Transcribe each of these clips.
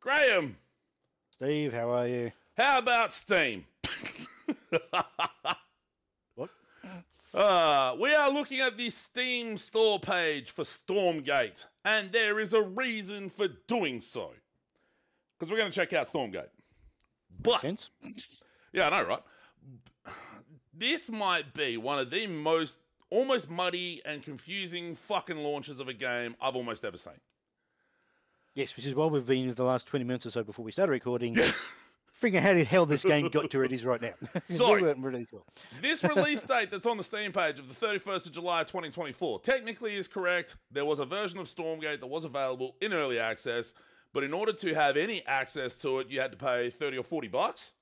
Graham, Steve, how are you? how about Steam? What? Uh, we are looking at the Steam store page for Stormgate, and there is a reason for doing so. Because we're going to check out Stormgate. But, Gents? yeah, I know, right? This might be one of the most almost muddy and confusing fucking launches of a game I've almost ever seen. Yes, which is why we've been the last 20 minutes or so before we started recording. Figuring how the hell this game got to where it is right now. Sorry. we really sure. This release date that's on the Steam page of the 31st of July 2024 technically is correct. There was a version of Stormgate that was available in early access, but in order to have any access to it, you had to pay 30 or 40 bucks.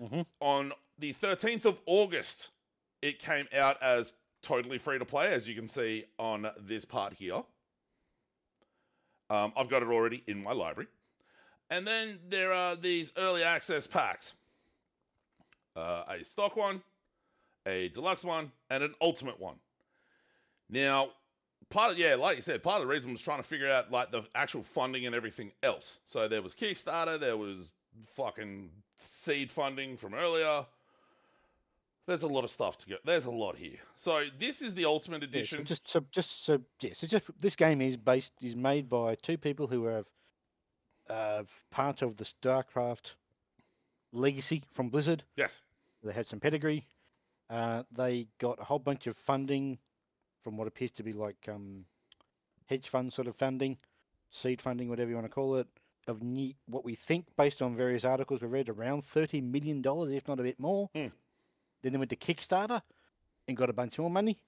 Mhm. On the 13th of August, it came out as totally free to play, as you can see on this part here. Um, I've got it already in my library. And then there are these early access packs uh, a stock one, a deluxe one, and an ultimate one. Now, part of yeah, like you said, part of the reason was trying to figure out like the actual funding and everything else. So there was Kickstarter, there was fucking seed funding from earlier. There's a lot of stuff to go. There's a lot here. So this is the ultimate Yeah, so edition. just so just so yeah, so just this game is based is made by two people who have uh, part of the StarCraft legacy from Blizzard. yes. They had some pedigree. Uh, they got a whole bunch of funding from what appears to be like um, hedge fund sort of funding, seed funding, whatever you want to call it. Of ne- what we think, based on various articles we read, around thirty million dollars, if not a bit more. Hmm. Then they went to Kickstarter and got a bunch more money.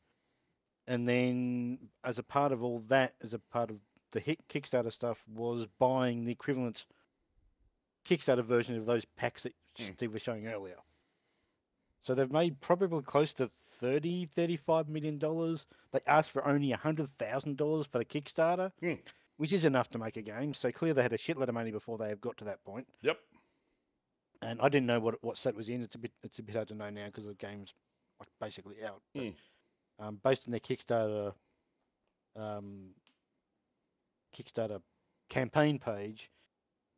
And then, as a part of all that, as a part of the hit Kickstarter stuff, was buying the equivalent Kickstarter version of those packs that Hmm. Steve was showing earlier. So they've made probably close to 30, 35 million dollars. They asked for only a hundred thousand dollars for the Kickstarter, Hmm. which is enough to make a game. So clearly they had a shitload of money before they have got to that point. Yep. And I didn't know what what set was in. It's a bit it's a bit hard to know now because the game's like basically out. But, Mm. um, based on their Kickstarter um, Kickstarter campaign page,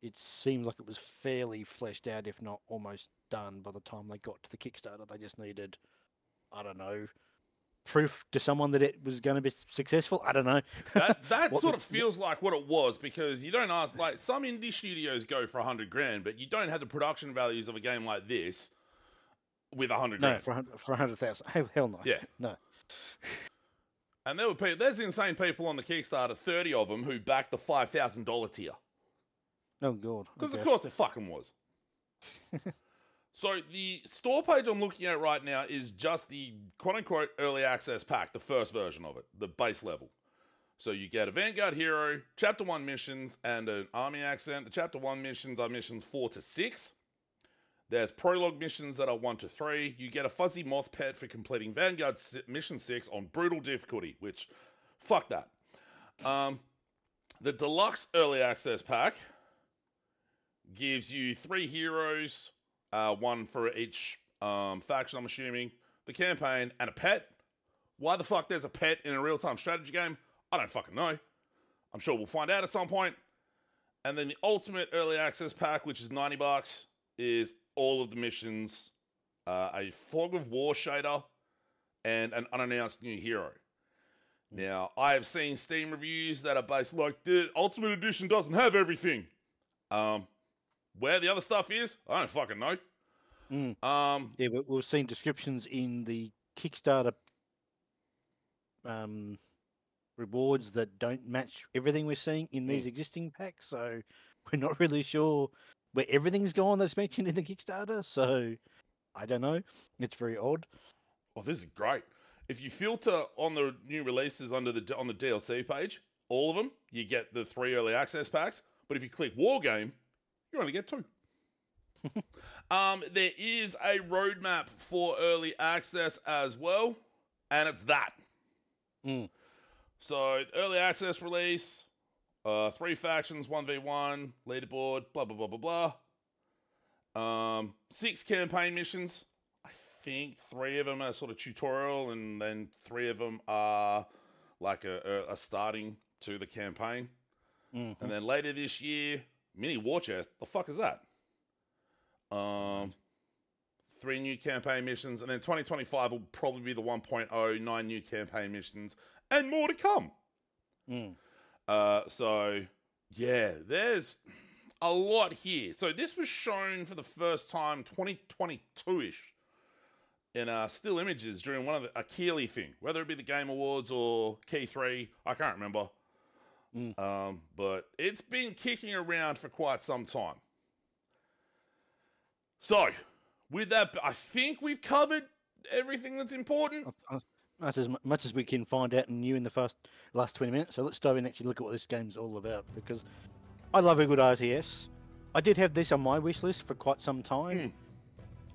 it seemed like it was fairly fleshed out, if not almost done, by the time they got to the Kickstarter. They just needed, I don't know, proof to someone that it was going to be successful. I don't know. That that sort the- of feels like what it was because you don't ask like some indie studios go for a hundred grand, but you don't have the production values of a game like this with a hundred no, for for a hundred thousand. Hell, hell no. Yeah. No. And there were people, there's insane people on the Kickstarter, thirty of them, who backed the five thousand dollar tier Oh god. because okay. of course it fucking was. so the store page I'm looking at right now is just the quote unquote early access pack, the first version of it, the base level. So you get a Vanguard hero, chapter one missions, and an army accent. The chapter one missions are missions four to six. There's prologue missions that are one to three. You get a fuzzy moth pet for completing Vanguard si- mission six on brutal difficulty, which fuck that. Um, the deluxe early access pack gives you three heroes, uh, one for each um, faction, I'm assuming, the campaign, and a pet. Why the fuck there's a pet in a real time strategy game? I don't fucking know. I'm sure we'll find out at some point. And then the ultimate early access pack, which is 90 bucks, is all of the missions, uh, a fog of war shader, and an unannounced new hero. Now, I have seen Steam reviews that are based like the Ultimate Edition doesn't have everything. Um, where the other stuff is, I don't fucking know. Mm. Um, Yeah, we- we've seen descriptions in the Kickstarter um, rewards that don't match everything we're seeing in these existing packs. So we're not really sure where everything's gone that's mentioned in the Kickstarter. So I don't know. It's very odd. oh, this is great. If you filter on the new releases under the on the DLC page, all of them, you get the three early access packs. But if you click War Game, you only get two. um, there is a roadmap for early access as well, and it's that. Mm. So early access release, uh, three factions, one v one, leaderboard, blah blah blah blah blah. Um, six campaign missions. I think three of them are sort of tutorial, and then three of them are like a, a, a starting to the campaign. Mhm. And then later this year, mini war chest. The fuck is that? Um, three new campaign missions, and then 2025 will probably be the 1.0, nine new campaign missions, and more to come. Mm. Uh, so yeah, there's a lot here. So this was shown for the first time 2022 ish in uh, still images during one of the a Keighley thing, whether it be the Game Awards or Key Three, I can't remember. Mm. Um, but it's been kicking around for quite some time. So, with that, I think we've covered everything that's important. That's as much as we can find out and you in the first last 20 minutes. So let's dive in and actually look at what this game's all about because I love a good RTS. I did have this on my wish list for quite some time Hmm.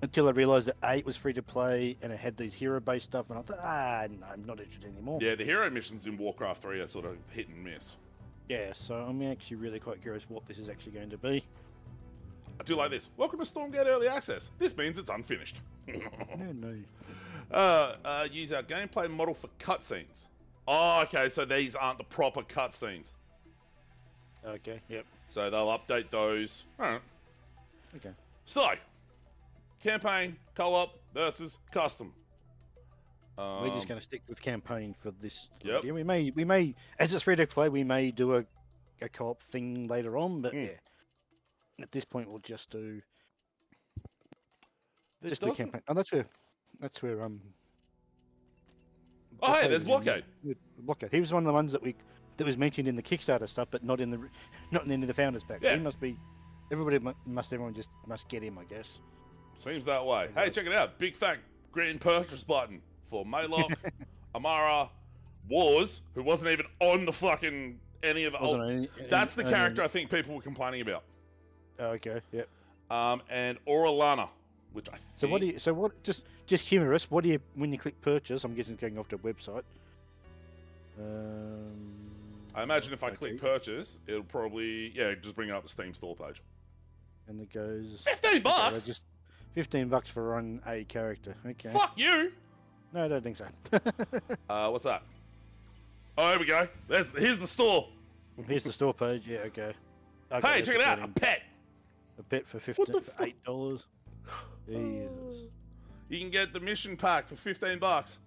until I realised that it was free to play and it had these hero based stuff, and I thought, ah, no, I'm not interested anymore. Yeah, the hero missions in Warcraft 3 are sort of hit and miss. Yeah, so I'm actually really quite curious what this is actually going to be. I do like this. Welcome to Stormgate Early Access. This means it's unfinished. no, no. Uh, uh, use our gameplay model for cutscenes. Oh, okay, so these aren't the proper cutscenes. Okay, yep. So they'll update those. Alright. Okay. So, campaign, co-op versus custom. Um, We're just going to stick with campaign for this. Yep. idea. We may, we may, as it's free to play, we may do a, a co-op thing later on, but Mm. yeah. At this point, we'll just do there just the campaign. Oh, that's where, that's where um. Oh, hey, there's Blockade Blockade. is in- Blockade. He was one of the ones that we that was mentioned in the Kickstarter stuff, but not in the not in any of the founders pack. Yeah. He must be. Everybody must. Everyone just must get him, I guess. Seems that way. Hey, check it out. Big fat green purchase button for Maloc, Amara, Warz, who wasn't even on the fucking any of the old. any- That's the any- character I think people were complaining about. Oh, okay. Yep. Um, and Auralanna, which I think. So what do you? So what? Just just humorous. What do you when you click purchase? I'm guessing it's going off to a website. Um, I imagine if I click purchase, it'll probably yeah just bring up the Steam store page. and it goes Fifteen okay, bucks. Just fifteen bucks for run a character. Okay. Fuck you. No, I don't think so. Uh, what's that? Oh, here we go. There's here's the store. Here's the store page. Yeah. Okay. Okay, Hey, check it out. A pet. A pet for fifteen for eight dollars. Jesus. You can get the mission pack for 15 bucks.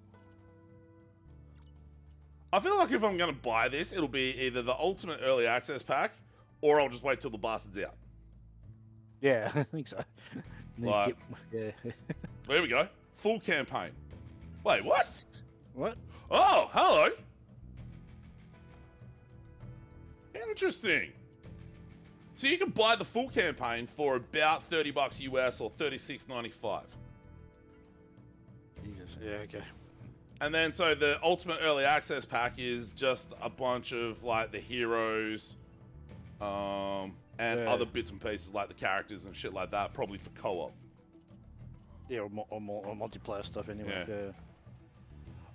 I feel like if I'm going to buy this, it'll be either the ultimate early access pack or I'll just wait till the bastard's out. Yeah, I think so. Like- get- yeah. There we go. Full campaign. Wait, what? what? Oh, hello. Interesting. So you can buy the full campaign for about 30 bucks US or 36.95. Jesus. Yeah. Okay. And then so the ultimate early access pack is just a bunch of like the heroes um and Yeah. other bits and pieces like the characters and shit like that probably for co-op. Yeah, or, or, or multiplayer stuff anyway. Yeah. Yeah.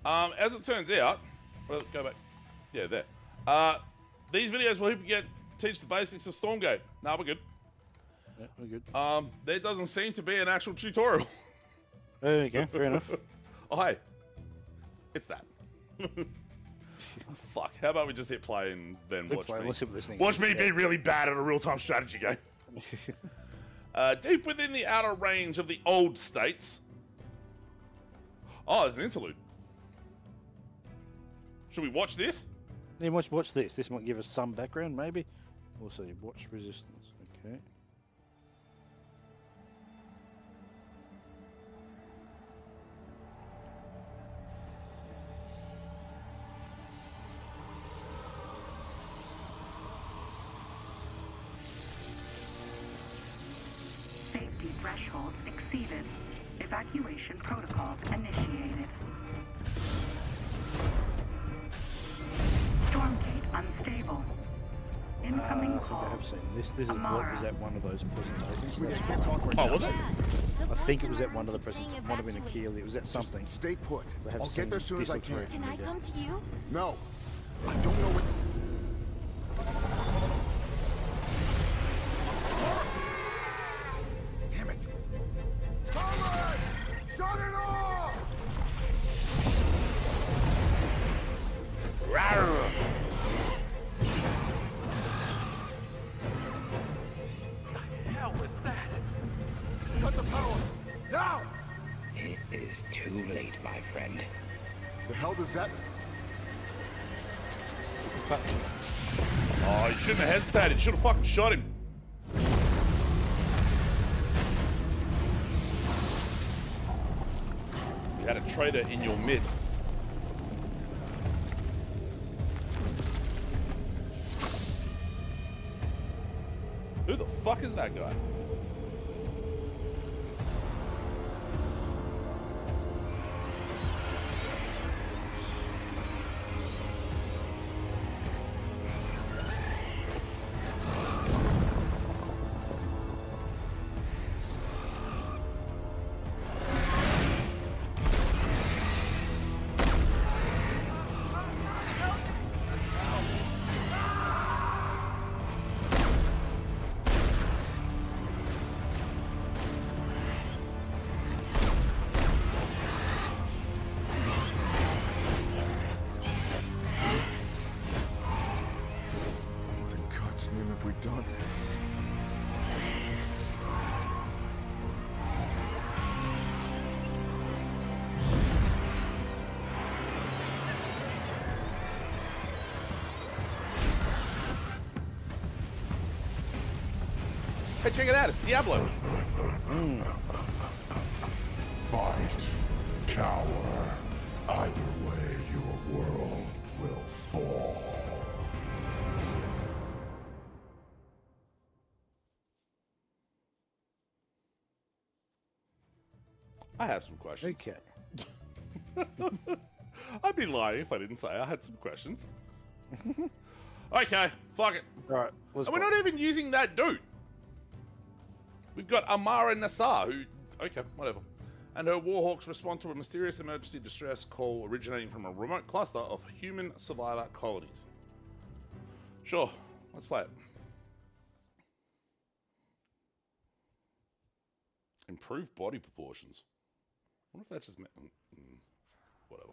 Um as it turns out, well go back. Yeah, there. Uh these videos will help you get teach the basics of Stormgate. Nah, we're good. yeah we're good. Um there doesn't seem to be an actual tutorial. There you go. Fair enough. oh hey. It's that. Fuck, how about we just hit play and then Good watch play. me? Let's see what this thing. Watch is. me Yeah. be really bad at a real-time strategy game. Uh, deep within the outer range of the old states. Oh, there's an interlude. Should we watch this? Then watch, watch this. This might give us some background, maybe. See. Watch resistance. Okay. Was at one of those presentations. Sweetie, I can't talk right Oh, was it? I think it was at one of the presentations. Might have been a Keighley. It was at something. Stay put. I have I'll get there as soon as I can. Can I come to you? No. I don't know what's... shot him. You had a traitor in your midst. Who the fuck is that guy? Hey, check it out. It's Diablo. Hmm. Fight, cower. Either way, your world will fall. I have some questions. Okay. I'd be lying if I didn't say I had some questions. okay, fuck it. All right. Let's And we're not even using that dude. We've got Amara Nassar, who. Okay, whatever. And her Warhawks respond to a mysterious emergency distress call originating from a remote cluster of human survivor colonies. Sure, let's play it. Improved body proportions. I wonder if that's just. Mm, mm, whatever.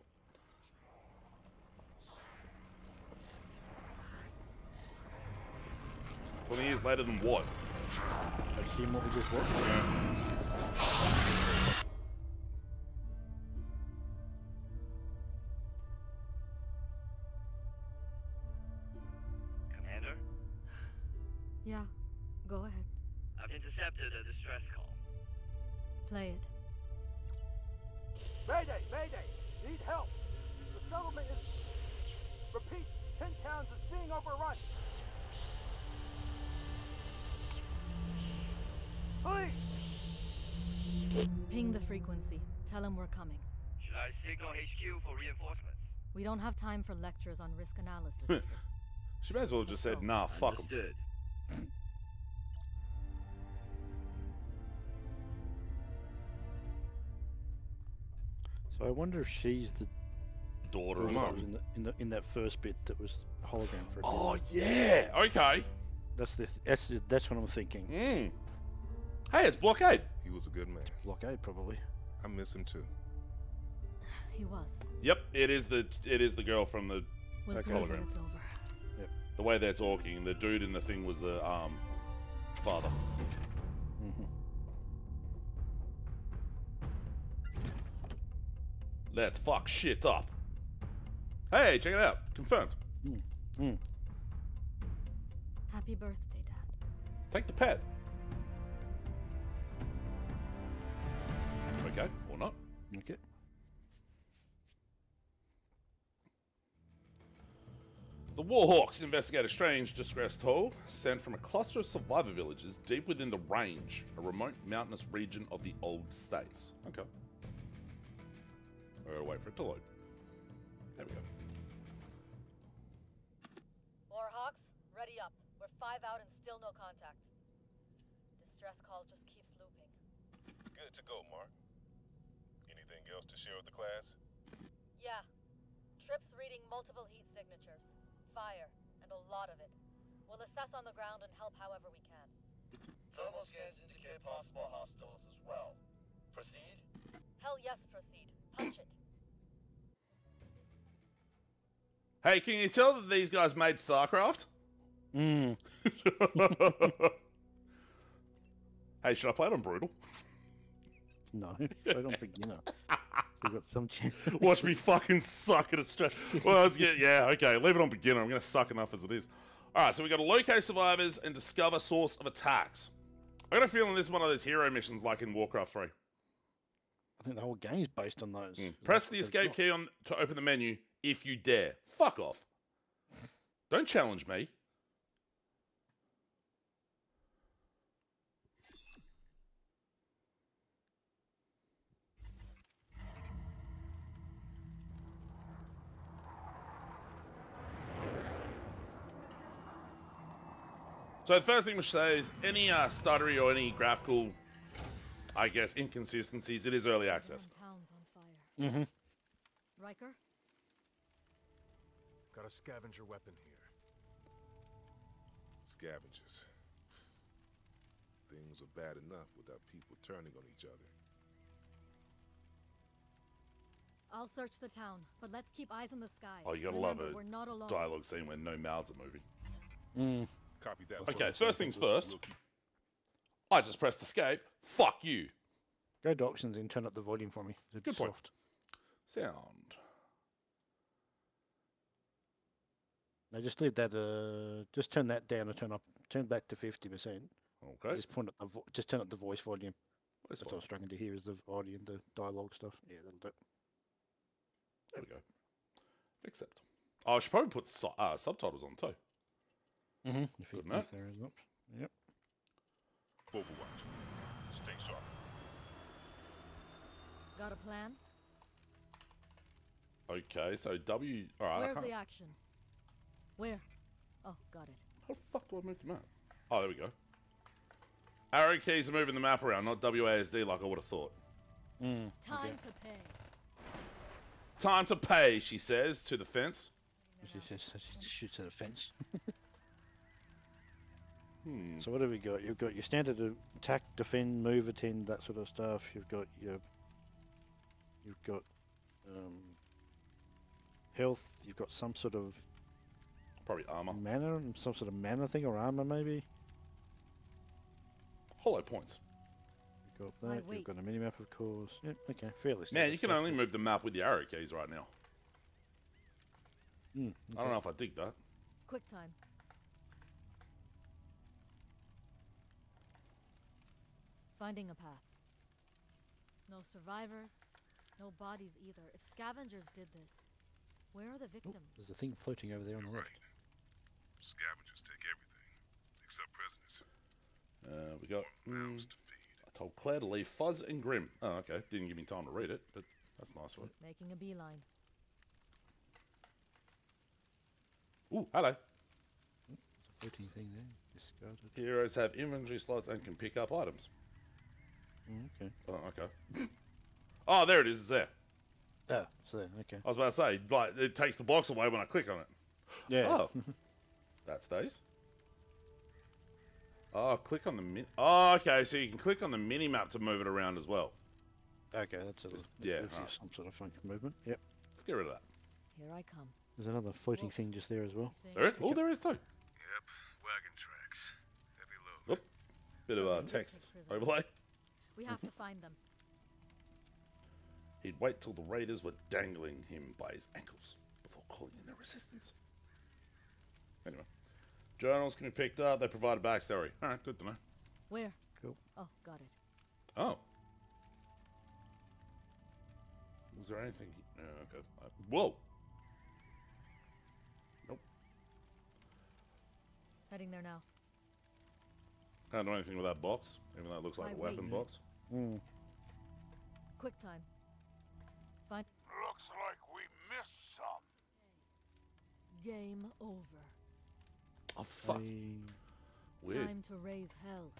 Twenty years later than what? Have seen what we just watched? Ping the frequency. Tell him we're coming. Should I signal HQ for reinforcements? We don't have time for lectures on risk analysis. Trip. She might as well have just said, nah, fuck 'em." Understood. So I wonder if she's the Daughter or woman something. in, the, in, the, in that first bit that was hologram for a bit. Oh, yeah. Okay. That's the that's the, that's what I'm thinking. Mm. Hey, it's Blockade. He was a good man. Blockade probably. I miss him too. he was. Yep, it is the it is the girl from the We'll Okay. leave when Hologram. it's over. the way they're talking. The dude in the thing was the um father. hmm Let's fuck shit up. Hey, check it out. Confirmed. Mm. Happy birthday, Dad. Take the pet. Okay, or not. Okay. The Warhawks investigate a strange distress toll sent from a cluster of survivor villages deep within the Range, a remote mountainous region of the Old States. Okay. I gotta wait for it to load. There we go. Warhawks, ready up. We're five out and still no contact. Distress call just keeps looping. Good to go, Mark. Anything else to share with the class? Yeah. Trips reading multiple heat signatures. Fire, and a lot of it. We'll assess on the ground and help however we can. Thermal scans indicate possible hostiles as well. Proceed? Hell yes, proceed. Punch it. Hey, can you tell that these guys made StarCraft? Mm. hey, should I play it on Brutal? No, I don't beginner. Some. Watch me fucking suck at a stretch. Well, let's get yeah, okay. Leave it on beginner. I'm gonna suck enough as it is. All right, so we got to locate survivors and discover source of attacks. I got a feeling this is one of those hero missions like in Warcraft 3. I think the whole game is based on those. Hmm. Press the escape not- key on to open the menu if you dare. Fuck off. Don't challenge me. So the first thing we should say is any uh, stuttery or any graphical, I guess, inconsistencies, it is early access. Mm-hmm. Riker? Got a scavenger weapon here. Scavengers. Things are bad enough without people turning on each other. I'll search the town, but let's keep eyes on the sky. Oh, you gotta Remember, love We're a not alone. dialogue scene where no mouths are moving. Mm. Copy that. Okay, Well, first things first. we'll I just pressed escape. Fuck you. Go to options and turn up the volume for me. It's Good point. soft. Sound. No, just leave that. Uh, just turn that down and turn up. Turn back to fifty percent. Okay. Just point up the. Vo- just turn up the voice volume. Voice That's what I was struggling to hear is the audio, and the dialogue stuff. Yeah, that'll do. There we go. Accept. Oh, I should probably put su- uh, subtitles on too. Mm-hmm. If, Good it, enough. if there is an option. Yep. Overwatch. Stay sharp. Got a plan? Okay, so W. All right. I Where's can't- the action? Where? Oh, got it. How the fuck do I move the map? Oh, there we go. Arrow keys are moving the map around, not WASD like I would have thought. Mm. Time to pay. Time to pay, she says to the fence. She says she shoots at a fence. Hmm. So what have we got? You've got your standard attack, defend, move, attend, that sort of stuff. You've got your, you've got um, health. You've got some sort of Probably armor. mana, some sort of mana thing or armor maybe. Hollow points. You've got My that. weight. You've got a mini map, of course. Yep. Okay. Fairly. Man, you can stuff. only move the map with the arrow keys right now. Mm, I don't know if I dig that. Quick time. Finding a path. No survivors, no bodies either. If scavengers did this, where are the Oh, victims? there's a thing floating over there on the left. Scavengers take everything, except prisoners. Uh, we got. mm, to feed. I told Claire to leave Fuzz and Grim. Oh, okay. Didn't give me time to read it, but that's nice one. Making a beeline. Ooh, hello. Floating thing there. Discarded. Heroes have inventory slots and can pick up items. Okay. Oh, okay. oh, there it is. It's there. So there. Okay. I was about to say, like, it takes the box away when I click on it. Yeah. Oh, that stays. Oh, click on the min. Oh, okay. So you can click on the mini map to move it around as well. Okay, that's a, Just- yeah, gives you some sort of funky movement. Yep. Let's get rid of that. Here I come. There's another floating Wolf. thing just there as well. There is. Oh, there is too. Yep, wagon tracks. Heavy load. Oop. Bit of uh, text overlay. We have to find them. He'd wait till the raiders were dangling him by his ankles before calling in their resistance. Anyway, journals can be picked up. They provide a backstory. All right, good to know. Where? Cool. Oh, got it. Oh. Was there anything? he- Uh, okay. Uh, whoa. Nope. Heading there now. I can't do anything with that box, even though it looks like My a weapon weight. box. Mm. Quick time. Find Looks like we missed some. game over. Oh fuck! I- Weird. Time to raise hell.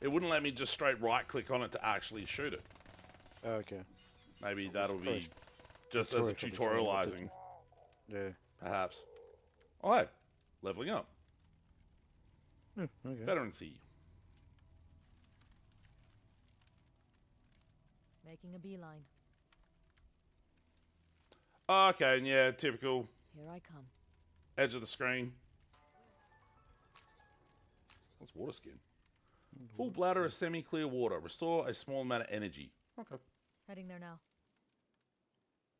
It wouldn't let me just straight right click on it to actually shoot it. oh, okay. Maybe that'll be just as a tutorial probably trying to tutorializing, Yeah. perhaps. Oh, hey, leveling up. Yeah, okay. Veterancy. Making a beeline. Okay, and yeah, typical Here I come. edge of the screen. What's water skin? Full bladder of semi-clear water. Restore a small amount of energy. Okay. Heading there now.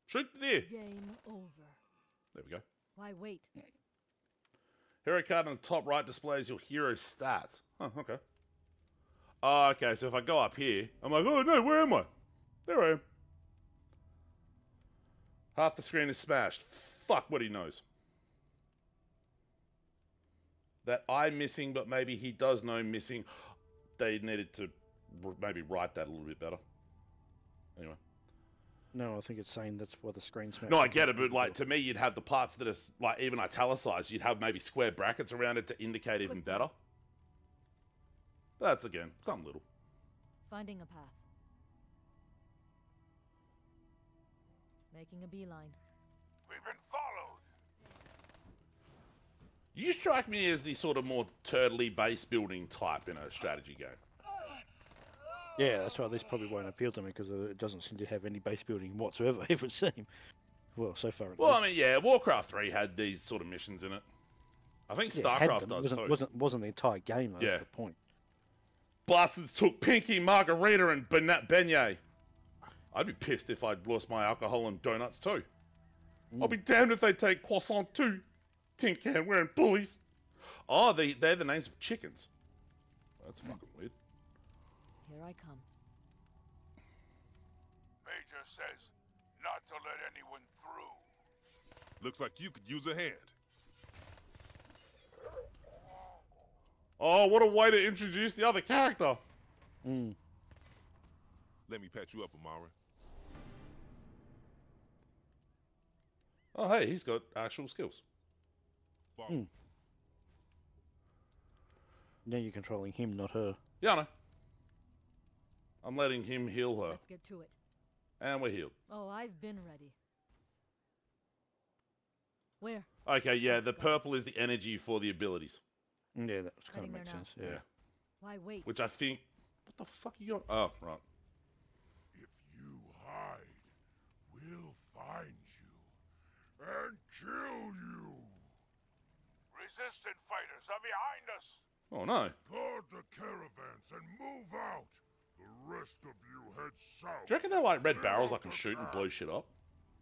Shoot the deer. Game over. There we go. Why wait? Hero card on the top right displays your hero stats. Oh, okay. Oh, okay, so if I go up here, I'm like, oh no, where am I? There I am. Half the screen is smashed. Fuck what he knows. That I'm missing, but maybe he does know missing. They needed to maybe write that a little bit better. Anyway. No, I think it's saying that's where the screen smashed. No, I get it, but like to me, you'd have the parts that are like even italicized. You'd have maybe square brackets around it to indicate even better. But that's again something little. Finding a path. Making a beeline. We've been followed. You strike me as the sort of more turtley base building type in a strategy game. Yeah, that's why this probably won't appeal to me because it doesn't seem to have any base building whatsoever. It would seem. Well, so far. at Well, I mean, yeah, Warcraft three had these sort of missions in it. I think Yeah, it Starcraft does wasn't, too. Wasn't wasn't the entire game though? Yeah. That's the point. Bastards took Pinky, Margarita, and ben- Beignet. I'd be pissed if I'd lost my alcohol and donuts too. I'll be damned if they take croissant too. Tin can wearing bullies. Oh, they, they're the names of chickens. That's fucking weird. Here I come. Major says not to let anyone through. Looks like you could use a hand. Oh, what a way to introduce the other character. Mm. Let me patch you up, Amara. Oh, hey, he's got actual skills. Mm. Now you're controlling him, not her. Yeah, I know. I'm letting him heal her. Let's get to it. And we're healed. Oh, I've been ready. Where? Okay, yeah, the purple is the energy for the abilities. Yeah, that kind of makes sense. Yeah. Why wait? Which I think. What the fuck are you going. Oh, right. If you hide, we'll find you and kill you. Resistant fighters are behind us. Oh, no. Guard the caravans and move out. The rest of you head south. Do you reckon they're like red barrels I can shoot and blow shit up?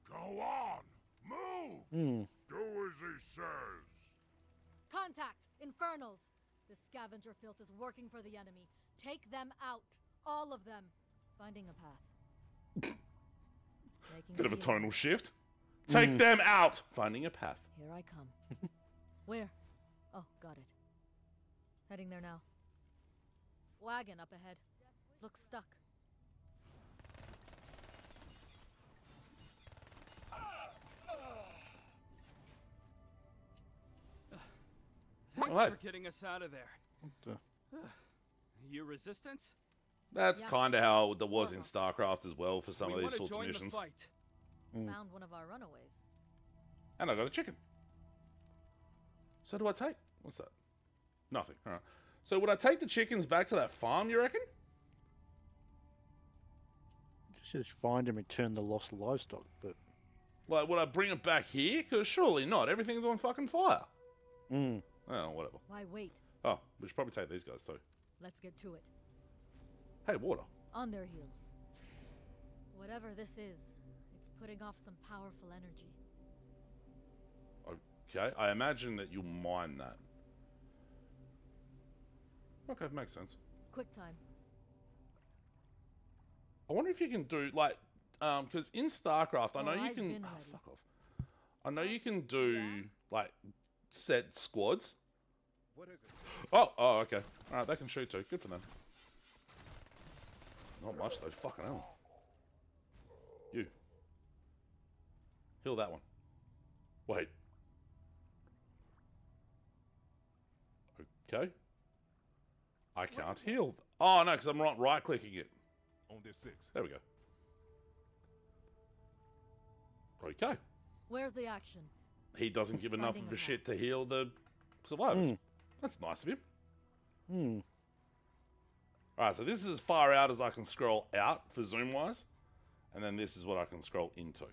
Go on. Move. Hmm. Do as he says. Contact! Infernals! The scavenger filth is working for the enemy. Take them out. All of them. Finding a path. Making Bit of a tonal shift. Take mm. them out! Finding a path. Here I come. Where? Oh, got it. Heading there now. Wagon up ahead. Looks stuck. Thanks Alright. for getting us out of there. the- You resistance? That's Yeah. kind of how it was in StarCraft as well for some we of these want to sorts of join the missions. fight. Found one of our runaways. And I got a chicken. So do I take? What's that? Nothing. All right. So would I take the chickens back to that farm? You reckon? Just find and return the lost livestock, but Like, would I bring it back here? Because surely not. Everything's on fucking fire. mm. Oh, whatever. Why wait? Oh, we should probably take these guys too. Let's get to it. Hey, water. On their heels. Whatever this is, it's putting off some powerful energy. Okay, I imagine that you'll mine that. Okay, makes sense. Quick time. I wonder if you can do like, um, because in StarCraft, I Oh, know you I've can. oh, fuck off. I know you can do like set squads. What is it? Oh, oh, okay. All right, they can shoot too. Good for them. Not much though. Fucking hell. You. Heal that one. Wait. Okay. I can't heal. Oh no, because I'm not right clicking it. On this six. There we go. Okay. Where's the action? He doesn't give enough of a a shit to heal the survivors. That's nice of him. Hmm. Alright, so this is as far out as I can scroll out for zoom wise. And then this is what I can scroll into.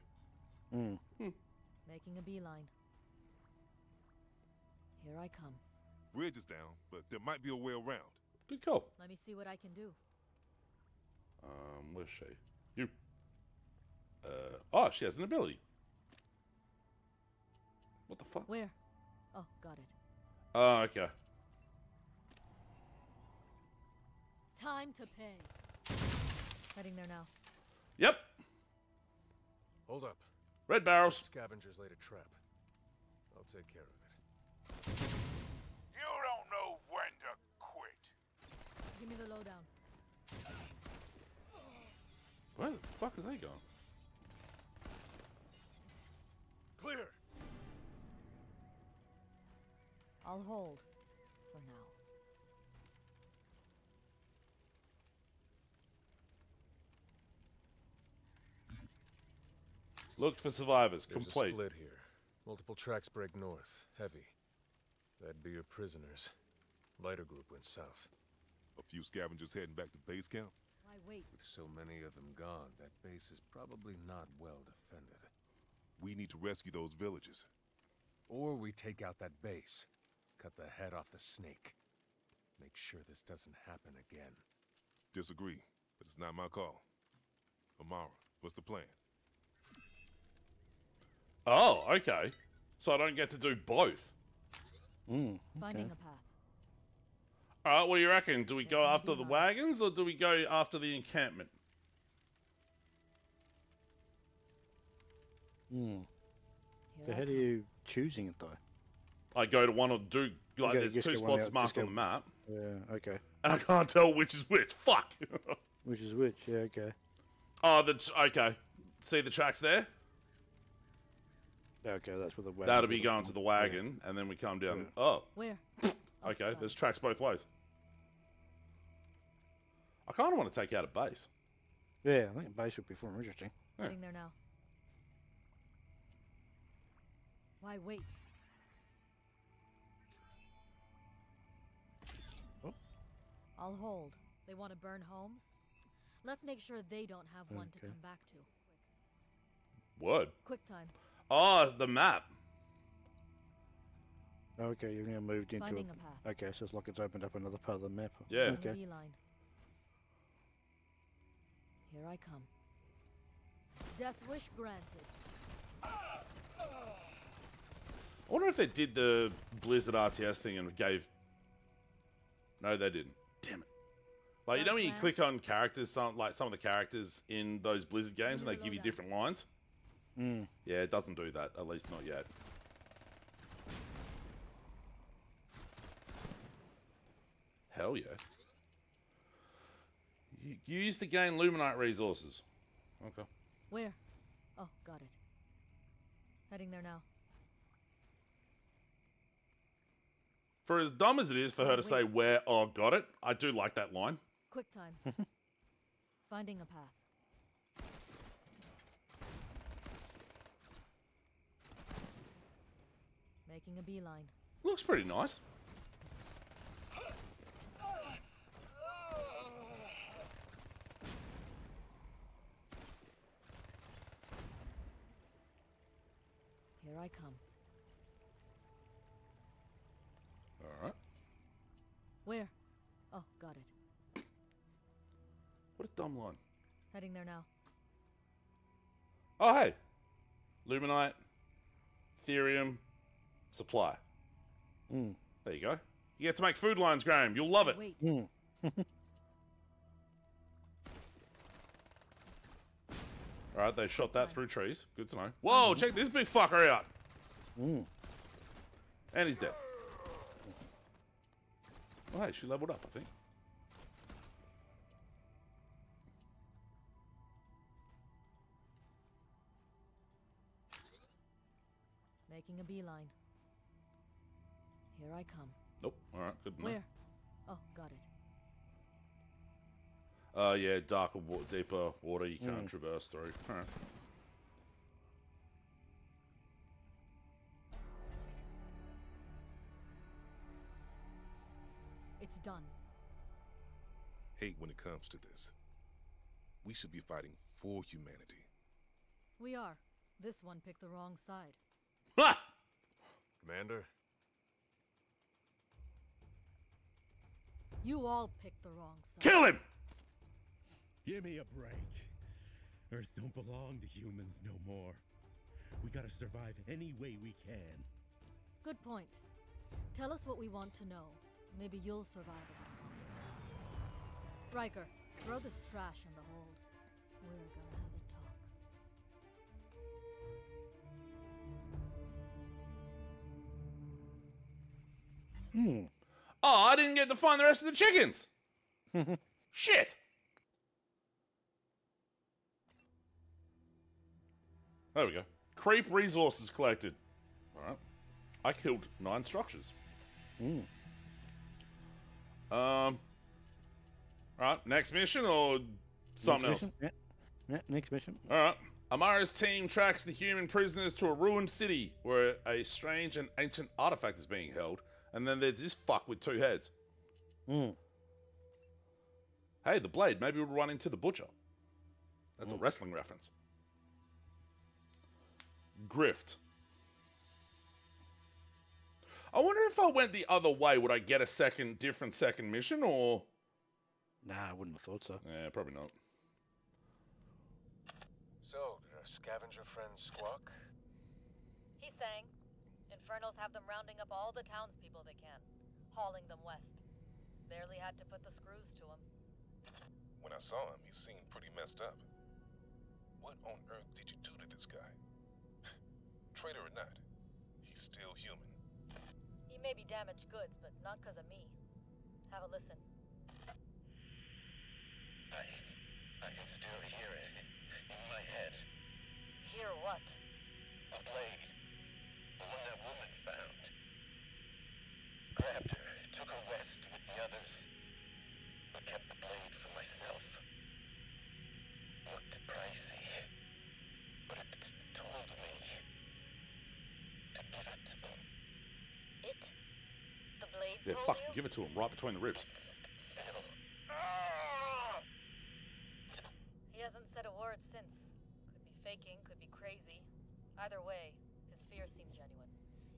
Hmm. Making a beeline. Here I come. Bridge is down, but there might be a way around. Good call. Let me see what I can do. Um, where's she? You. Uh, oh, she has an ability. What the fuck? Where? Oh, got it. Oh, okay. Time to pay. Heading there now. Yep. Hold up. Red barrels. Scavengers laid a trap. I'll take care of it. You don't know when to quit. Give me the lowdown. Where the fuck is they going? Clear. I'll hold Look for survivors. There's Complete. a split here. Multiple tracks break north. Heavy. That'd be your prisoners. Lighter group went south. A few scavengers heading back to base camp. Why wait? With so many of them gone, that base is probably not well defended. We need to rescue those villages. Or we take out that base. Cut the head off the snake. Make sure this doesn't happen again. Disagree, but it's not my call. Amara, what's the plan? Oh, okay. So I don't get to do both. Mm, Finding a path. All right, what do you reckon? Do we go after the wagons or do we go after the encampment? Hmm. Here So I how do you choosing it though? I go to one or do like go- there's two spots out- marked on the map, Yeah. Okay. and I can't tell which is which. Fuck. Which is which? Yeah. Okay. oh, the okay. See the tracks there? Yeah, Okay. That's where the wagon That'll be going gone. to the Yeah. wagon, and then we come down. Yeah. Oh, Where? okay. got There's tracks both ways. I kind of want to take out a base. Yeah. I think base would be far more interesting. Yeah. Heading there now. Why wait? Oh. I'll hold. They want to burn homes? Let's make sure they don't have one to come back to. What? Quick time. Oh, the map. Okay. You've now moved into. Finding A, a path. okay. So it's like it's opened up another part of the map. Yeah. Okay. beeline. Here I come. Death wish granted. I wonder if they did the Blizzard RTS thing and gave. No, they didn't. Damn it! Like you know when you click on characters, some like some of the characters in those Blizzard games, and they give you different lines. Mm. Yeah, it doesn't do that. At least not yet. Hell yeah! You you used to gain Luminite resources. Okay. Where? Oh, got it. Heading there now. For as dumb as it is for her to say where, oh, got it, I do like that line. Quick time. Finding a path. Making a beeline. Looks pretty nice. Here I come. All right. Where? Oh, got it. What a dumb line. Heading there now. Oh, hey. Luminite, Therium, supply. Mm. There you go. You get to make food lines, Graham. You'll love it. Wait. Mm. All right, they shot that through trees. Good to know. Whoa, check this big fucker out. Mm. And he's dead. Oh, hey, she leveled up, I think. Making a beeline. Here I come. Nope. All right, good to know. Where? Oh, got it. Uh, yeah, darker, wa- deeper water you can't Mm. traverse through. All right. It's done. Hate when it comes to this. We should be fighting for humanity. We are. This one picked the wrong side. Ha! Commander, You all picked the wrong side. Kill him! Give me a break. Earth don't belong to humans no more. We gotta survive any way we can. Good point. Tell us what we want to know. Maybe you'll survive it. Riker, throw this trash in the hold. We're gonna have a talk. Hmm. Oh, I didn't get to find the rest of the chickens. Shit. There we go. Creep resources collected. All right. I killed nine structures. Hmm. Um. All right. Next mission or something Next else? mission? Yeah. yeah, next mission. All right. Amara's team tracks the human prisoners to a ruined city where a strange and ancient artifact is being held, and then there's this fuck with two heads. Hmm. Hey, the blade. Maybe we'll run into the butcher. That's a wrestling reference. Grift. I wonder if I went the other way, would I get a second, different second mission, or? Nah, I wouldn't have thought so. Yeah, probably not. So, did our scavenger friend squawk? He saying Infernals have them rounding up all the townspeople they can, hauling them west. Barely had to put the screws to him. When I saw him, he seemed pretty messed up. What on earth did you do to this guy? Traitor or not, he's still human. He may be damaged goods, but not because of me. Have a listen. I, I can still hear it in my head. Hear what? A blade. The one that woman found. Grabbed her, took her west with the others, but kept the blade for myself. Looked pricey, but it told me to give it to them. It? The blade Yeah, told fuck. you? Give it to him right between the ribs. He hasn't said a word since. Could be faking, could be crazy. Either way, his fears seem genuine.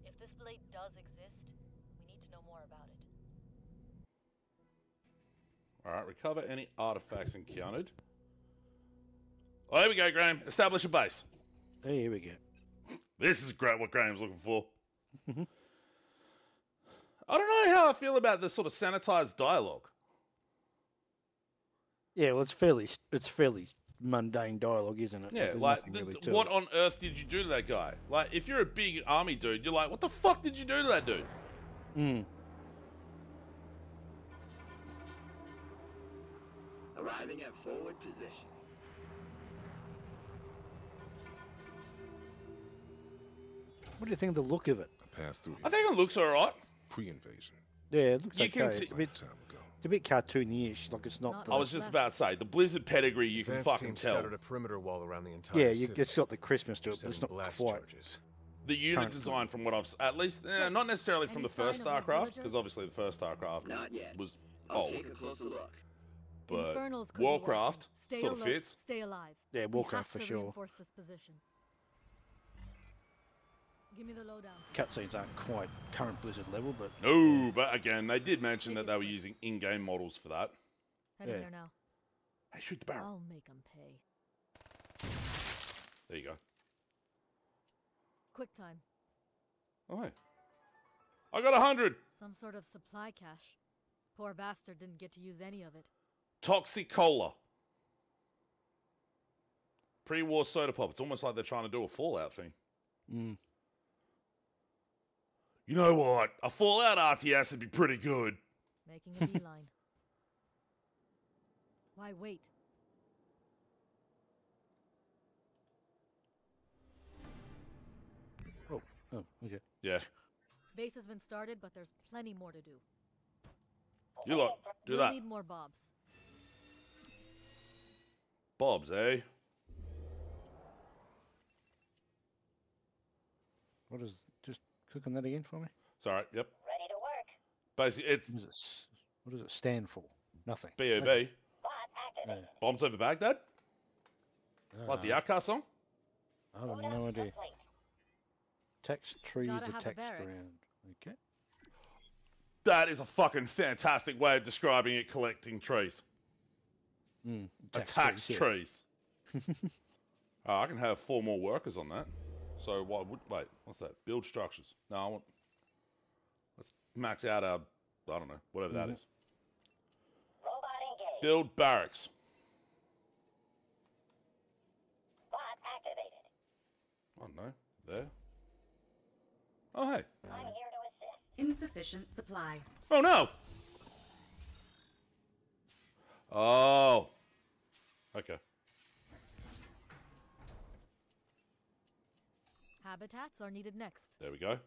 If this blade does exist, we need to know more about it. All right, recover any artifacts encountered. Oh, here we go, Graham. Establish a base. Hey, here we go. This is great. What Graham's looking for. Mm-hmm. I don't know how I feel about this sort of sanitized dialogue. Yeah, well, it's fairly it's fairly mundane dialogue, isn't it? Yeah, There's like nothing th- really to what it. on earth did you do to that guy? Like, if you're a big army dude, you're like, what the fuck did you do to that dude? Mm. Arriving at forward position. What do you think of the look of it? Passed through I think it looks all right. pre-invasion. Yeah, it looks You okay. can it's, see- a bit, it's a bit cartoony-ish. Like it's not. the, I was just about to say the Blizzard pedigree. You can Advance fucking team tell. scouted a perimeter wall around the entire Yeah, you, city. it's got the Christmas to it, but it's not blast quite. charges. The unit Current- design, from what I've at least, eh, not necessarily from Any the first sign of the StarCraft, because obviously the first StarCraft Not yet. was I'll old, take a closer look. but Infernals could be Warcraft watching. Stay sort of fits. Stay alive. Yeah, We Warcraft have for sure. This position. Give me the lowdown. Cutscenes aren't quite current Blizzard level, but No, but again, they did mention that they were using in-game models for that. Heading Yeah. there now. Hey, shoot the barrel. I'll make them pay. There you go. Quick time. Oh, hey. I got a hundred. Some sort of supply cache. Poor bastard didn't get to use any of it. Toxic Cola. Pre-war soda pop. It's almost like they're trying to do a Fallout thing. mm. You know what? A Fallout RTS would be pretty good. Making a beeline. Why wait? oh, oh, okay. Yeah. Base has been started, but there's plenty more to do. You lot, do we'll that. need more bobs. Bob's, eh? What is? Just click on that again for me. Sorry. Yep. Ready to work. Basically, it's What does it, what does it stand for? Nothing. BOB. Okay. Bot active. Yeah. Bombs over Baghdad? Like the Uh, OutKast song? I have no idea. Tax tree Gotta the have tax barracks. ground. Okay. That is a fucking fantastic way of describing it collecting trees. Mm, Attacks yeah. trees. Oh, I can have four more workers on that. So what would wait? What's that? Build structures. No, I want. Let's max out our. I don't know. Whatever that Mhm. is. Build barracks. I don't know. There. Oh hey. I'm here to assist. Insufficient supply. Oh no. Oh. Okay. Habitats are needed next. There we go.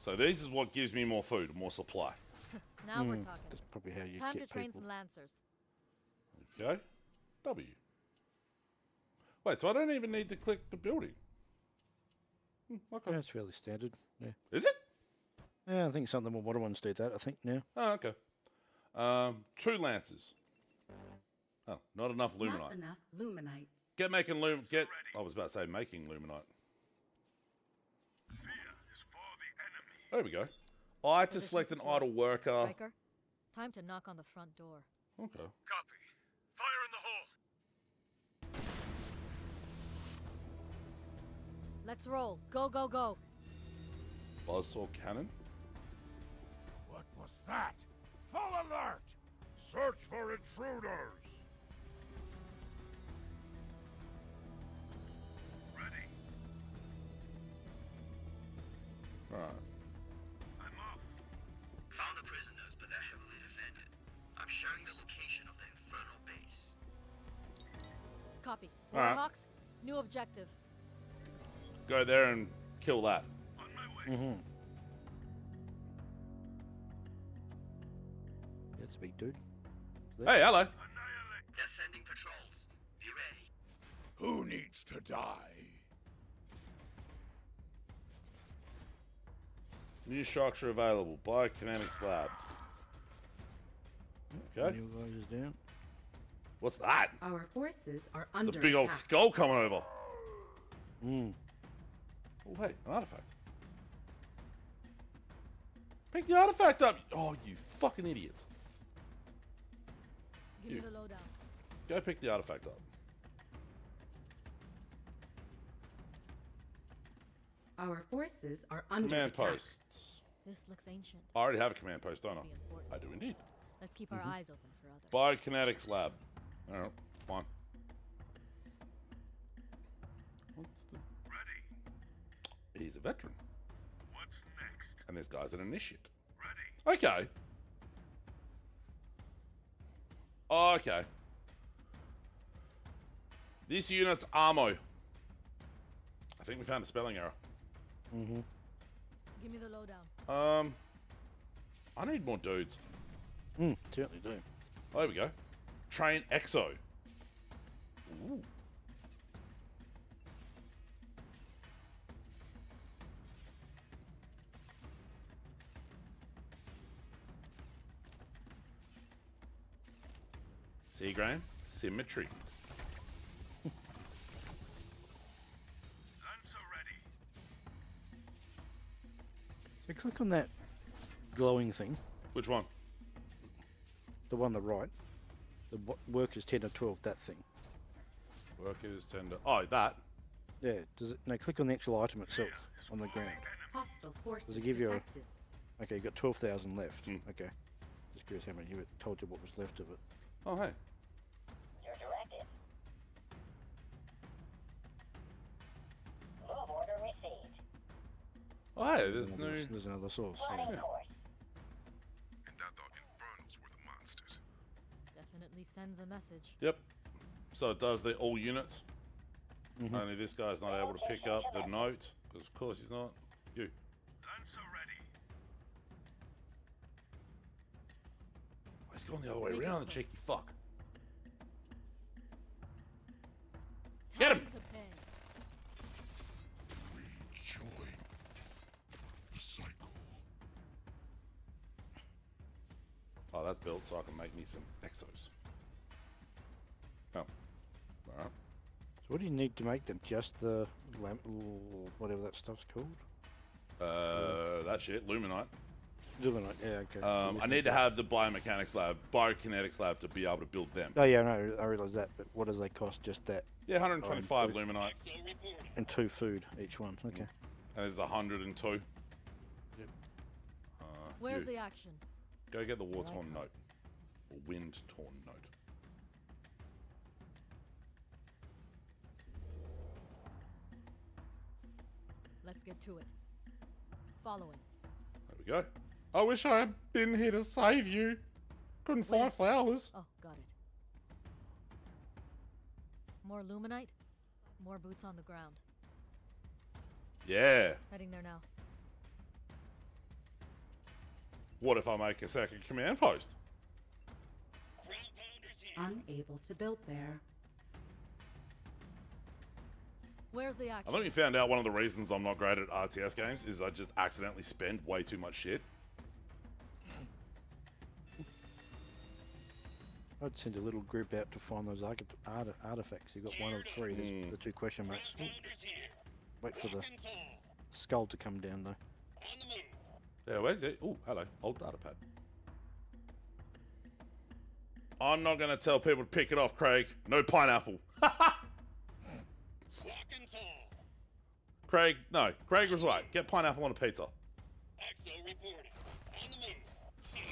So this is what gives me more food, more supply. Now we're Hmm, talking. That's probably how you Time to train people. some lancers. Okay. W. Wait, so I don't even need to click the building. Hmm, okay. Yeah, it's fairly standard. Yeah. Is it? Yeah, I think some of the more modern ones do that. I think now. Oh, okay. Um, two lances. Oh, not enough luminite. Not enough luminite. Get making lum. Get. I was about to say making luminite. There we go. I to select an idle worker. Riker, time to knock on the front door. Okay. Copy. Let's roll. Go, go, go. Buzzsaw cannon. What was that? Full alert! Search for intruders! All right. I'm up. Found the prisoners, but they're heavily defended. I'm showing the location of the infernal base. Copy. All right. Warhawks, new objective. Go there and kill that. Mm-hmm. That's a big dude. Is that- Hey, hello. They're sending patrols. Be ready. Who needs to die? New shocks are available. Biokinetics lab. Okay. New guys down. What's that? Our forces are There's under a big old skull coming over. Mm. Oh, hey, an artifact. Pick the artifact up. Oh, you fucking idiots. Give You. me the lowdown. Go pick the artifact up. Our forces are under Command attack. posts. This looks ancient. I already have a command post, don't Be I? I do indeed. Let's keep our Mhm. eyes open for others. Biokinetics lab. All right, fine. What's the... Ready. He's a veteran. What's next? And this guy's an initiate. Ready. Okay. Okay. This unit's ammo. I think we found a spelling error. Mm-hmm. Give me the lowdown. Um, I need more dudes. Mm, certainly do. Oh, there we go. Train Exo. Ooh. See, Graham? Symmetry. So click on that glowing thing, Which one? the one on the right. The workers 10 to 12, that thing. Workers 10 to... Oh, that. Yeah, does it? No, click on the actual item itself on the ground. Does it give you a. Okay, you've got 12,000 left. Hmm. Okay. Just curious how many you told you what was left of it. Oh, hey. Oh, hey, there's Another- no. There's another source. Plotting yeah. And I thought Infernals were the monsters. Definitely sends a message. Yep. So it does the all units. Mhm. Only this guy's not able to pick up the note because, of course, he's not. You. Lancer ready. Oh, he's going the other way around, the quick. cheeky fuck. Time Get him! Oh, that's built so I can make me some exos. Oh. Alright. So what do you need to make them? Just the lam- l- whatever that stuff's called. Uh, that shit, Luminite. Luminite, yeah, okay. Um, I need to have the biomechanics lab, biokinetics lab to be able to build them. Oh yeah, no, I realise that, but what does they cost? Just that? Yeah, 125 Oh, and Luminite. And two food each one. Okay. And there's 102. Yep. Uh, Where's you. the action? Go get the war torn note. Or wind torn note. Let's get to it. Following. There we go. I wish I had been here to save you. Couldn't find Wait. flowers. Oh, got it. More luminite. More boots on the ground. Yeah. Heading there now. What if I make a second command post? Unable to build there. Where's the I action? think we found out one of the reasons I'm not great at RTS games is I just accidentally spend way too much shit. I'd send a little group out to find those archi- art- artifacts. You've got one of three. There's Mm. the two question marks. Wait for the skull to come down though. Yeah, where's it? Oh, hello. Old data pad. I'm not going to tell people to pick it off, Craig. No pineapple. Craig, no. Craig was right. Get pineapple on a pizza.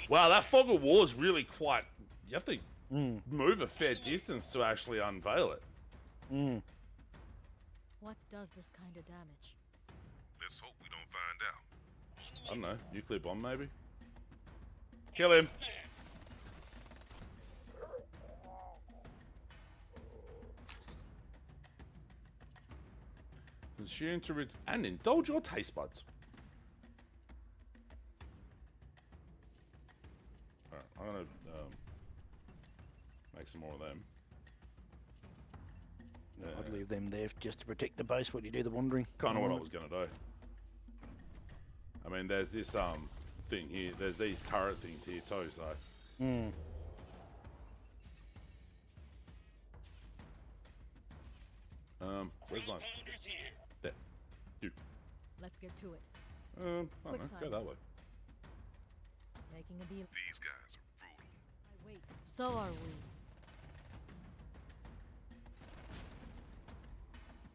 Wow, that fog of war is really quite. You have to Mm. move a fair distance to actually unveil it. Mm. What does this kind of damage? Let's hope we don't find out. I don't know. Nuclear bomb, maybe? Kill him. Consume to rid- and indulge your taste buds. Alright, I'm gonna um, make some more of them. No, I'd leave them there just to protect the base while you do the wandering. Kind of what I Mm. was gonna do. I mean, there's this um thing here. There's these turret things here too. So Mm. um, where's mine? There. You. Let's get to it. Um, I don't Quick know. Go that way. Making a beat. These guys are brutal. I wait. So are we.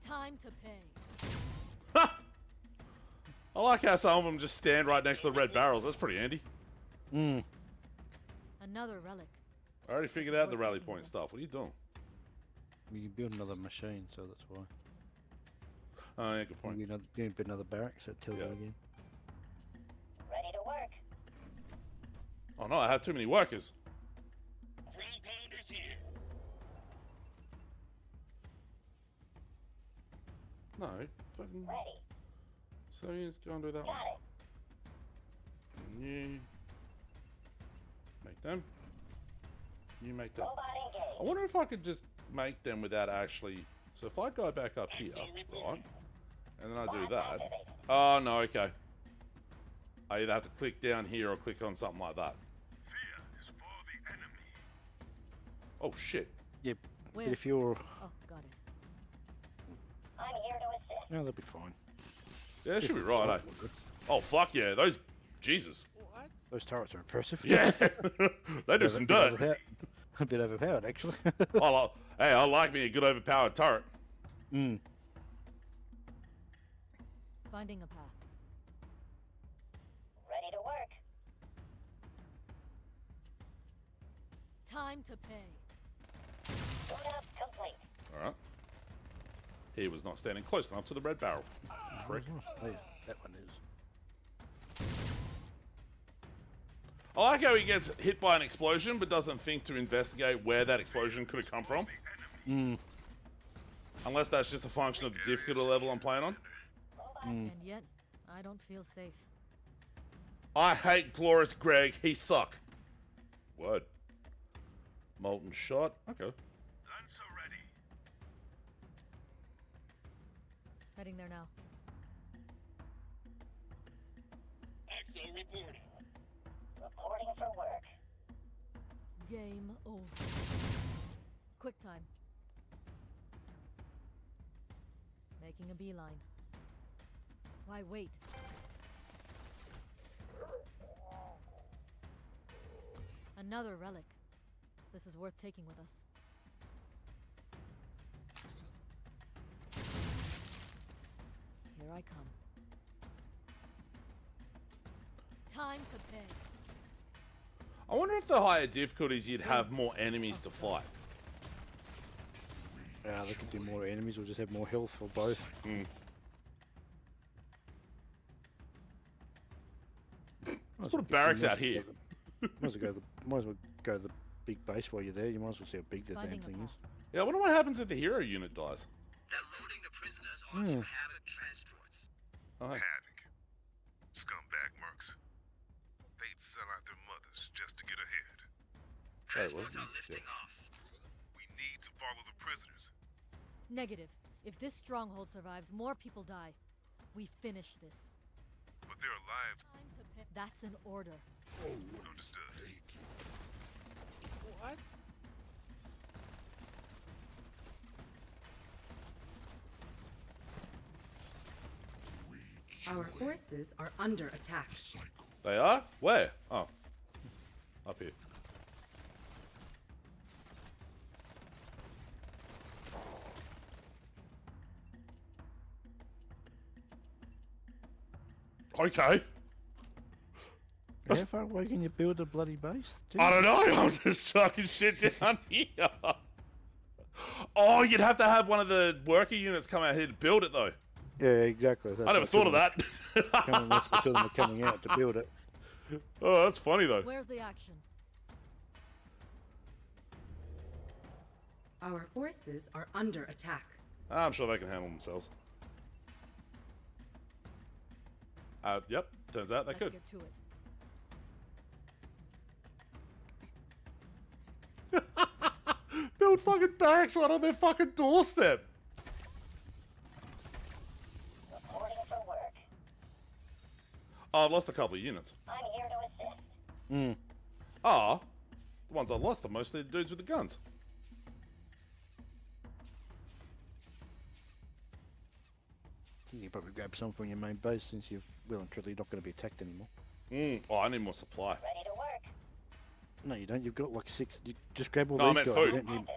Time to pay. I like how some of them just stand right next to the red barrels. That's pretty handy. Mm. Another relic. I already figured out the rally point stuff. What are you doing? You build another machine, so that's why. Oh, yeah, good point. You another, you build another barracks, so tell you again. Ready to work. Oh no, I have too many workers. No, fucking. Ready. So yes, go and do that one. Got it. And you make them. You make them. I wonder if I could just make them without actually. So if I go back up here, right, and then I do that. Oh no, okay. I either have to click down here or click on something like that. Oh shit. Yep. Where? But if you're. Oh, got it. I'm here to assist. No, that'll be fine. Yeah, that should be right, eh? Oh fuck yeah, those Jesus. Those turrets are impressive. Yeah, they do some of- bit dirt. overpowered- A bit overpowered, actually. I like, hey, I like me a good overpowered turret. mm. Finding a path. Ready to work. Time to pay. Suit up complete. All right. He was not standing close enough to the red barrel. Prick. Oh, yeah, that one is. I like how he gets hit by an explosion but doesn't think to investigate where that explosion could have come from. Mm. Unless that's just a function of the difficulty level I'm playing on. And yet, I don't feel safe. I hate Glorious Greg. He suck. Word. Molten shot. Okay. Heading there now. Reporting for work. Game over. Quick time. Making a beeline. Why wait? Another relic. This is worth taking with us. Here I come. Time to pay. I wonder if the higher difficulties you'd have more enemies to fight. Uh, they could do more enemies or just have more health or both. Mm. Let's put a barracks out here. might as well go. The, might as well go to the big base while you're there. You might as well see how big that damn Finding a thing is. Yeah, I wonder what happens if the hero unit dies. They're loading the prisoners onto Havoc transports. Oh, hey. Havoc. Scumbag mercs. They'd sell out their mothers just to get ahead. Transports are it? lifting off. We need to follow the prisoners. Negative. If this stronghold survives, more people die. We finish this. But their lives. Time to pay. That's an order. Oh, understood. What? Our forces are under attack. They are? Where? Oh. Up here. Okay. How far away can you build a bloody base? I don't know. I'm just chucking shit down here. Oh, you'd have to have one of the worker units come out here to build it, though. Yeah, exactly. I never thought of that. Coming, that's what two of them are coming out to build it. Oh, that's funny, though. Where's the action? Our forces are under attack. I'm sure they can handle themselves. Uh, yep. Turns out they Let's could. get to it. Build fucking barracks right on their fucking doorstep. Reporting for work. Oh, I've lost a couple of units. I'm here to assist. Hmm. Ah, the ones I lost are mostly the dudes with the guns. You can probably grab some from your main base since you're well and truly not going to be attacked anymore. Mm. Oh, I need more supply. Ready to work. No, you don't. You've got like six. You just grab all No, I these meant guys. food. You don't need...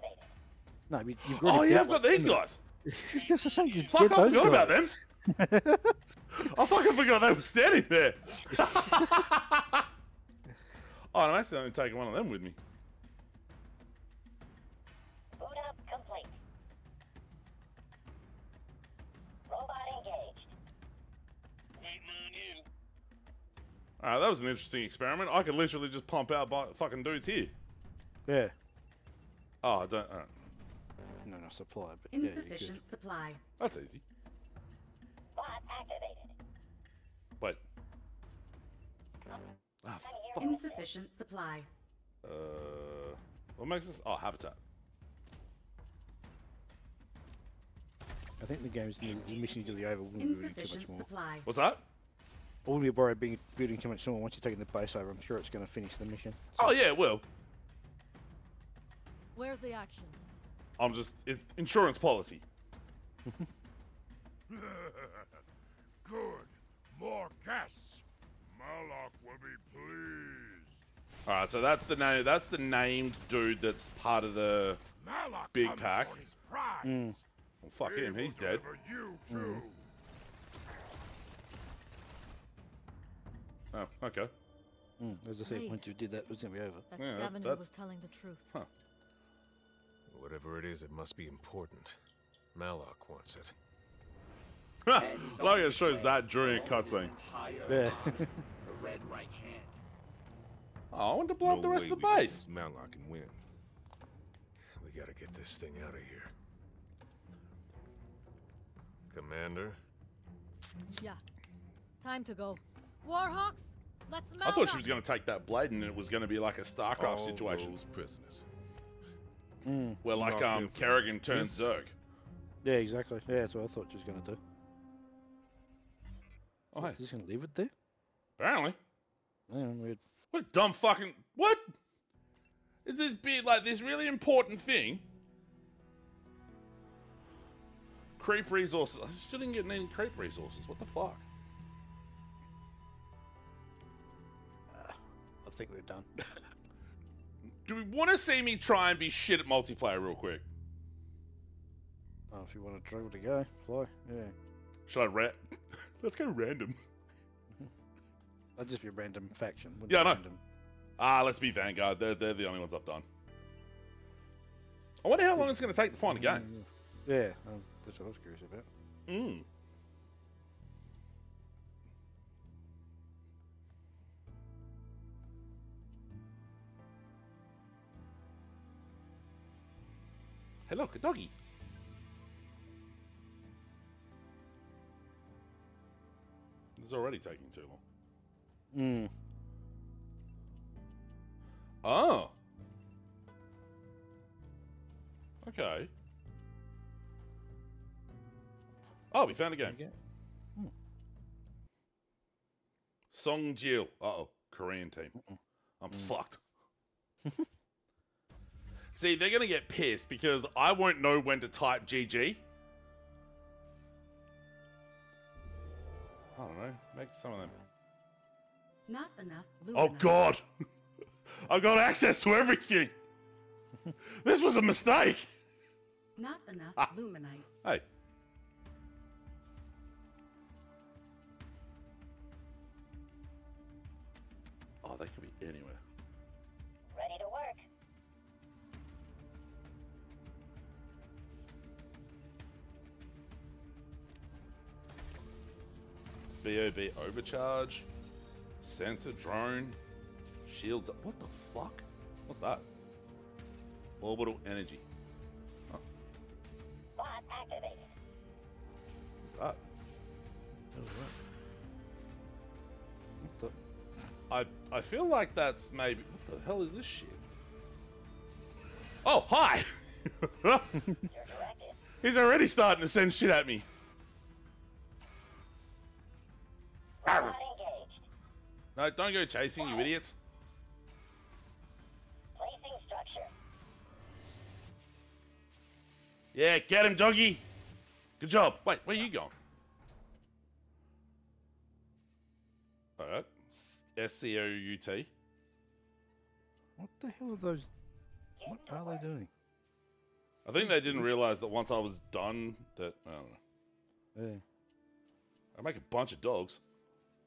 No, you, you've Oh, yeah, got, I've got these ten of- guys. Just saying, you Fuck, get I forgot about guys. them. I fucking forgot they were standing there. oh, I'm actually only taking one of them with me. Boot up complete. Robot engaged. Alright, that was an interesting experiment. I could literally just pump out by fucking dudes here. Yeah. Oh, I don't. Alright. No, no supply, but yeah. Insufficient supply. That's easy. Ah, fuck. Insufficient supply. Uh, what makes this? Oh, habitat. I think the game's the the mission nearly over. We're building too much more. supply. What's that? I wouldn't be worried being building too much more. Once you're taking the base over, I'm sure it's going to finish the mission. Oh yeah, it will. Where's the action? I'm just it, insurance policy. Good. More guests. Maloc will be pleased. All right, so that's the name. That's the named dude that's part of the Maloc big pack. for. Mm. Well, fuck He him. He's dead. deliver You too. Oh, okay. Mm, as I said, once you did that, it was going to be over. That Yeah, scavenger that's- was telling the truth. Huh. Whatever it is, it must be important. Maloc wants it. like it shows that during a cutscene. Yeah. The red right hand. Oh, I want to blow up the rest of the base. against Maloc and win. We gotta get this thing out of here. Commander? Yeah. Time to go. Warhawks, let's mount I thought she was going to take that blade and it was going to be like a StarCraft All situation. those prisoners. Mm. Where like Lost um Kerrigan turns this? Zerg. Yeah, exactly. Yeah, that's what I thought she was going to do. Oh, hey. She's going to leave it there? Apparently. Yeah, weird. What a dumb fucking what? Is this big like this really important thing? creep resources. I still didn't get any creep resources. What the fuck? Uh, I think we're done. Do we want to see me try and be shit at multiplayer real quick? oh, if you want to travel to go, fly. Yeah. Should I ra- Let's go random. That'd just be a random faction. Yeah, I know. Random. Ah, let's be Vanguard. They're, they're the only ones I've done. I wonder how long it's going to take to find a game. Yeah, um, that's what I was curious about. Mm. Hey, look, a doggy. This is already taking too long. Mm. Oh. Okay. Oh, we found a game. Hmm. Song Jil. Uh oh. Korean team. I'm Mm. fucked. See, they're going to get pissed because I won't know when to type GG. I don't know. Make some of them. Not enough Oh, luminite. God. I got access to everything. this was a mistake. Not enough Ah. luminite. Hey. Oh, they could be anywhere. Ready to work. BOB overcharge, sensor drone, shields. What the fuck? What's that? Orbital energy. Huh, Bot activated. what's that? What I I feel like that's maybe. What the hell is this shit? Oh, hi! He's already starting to send shit at me. Arr. Engaged. No, don't go chasing, you idiots. Placing structure. Yeah, get him, doggy. Good job. Wait, where are you going? Alright. S C O U T. What the hell are those? What are they doing? I think they didn't realize that once I was done, that. I don't know. Yeah. I make a bunch of dogs.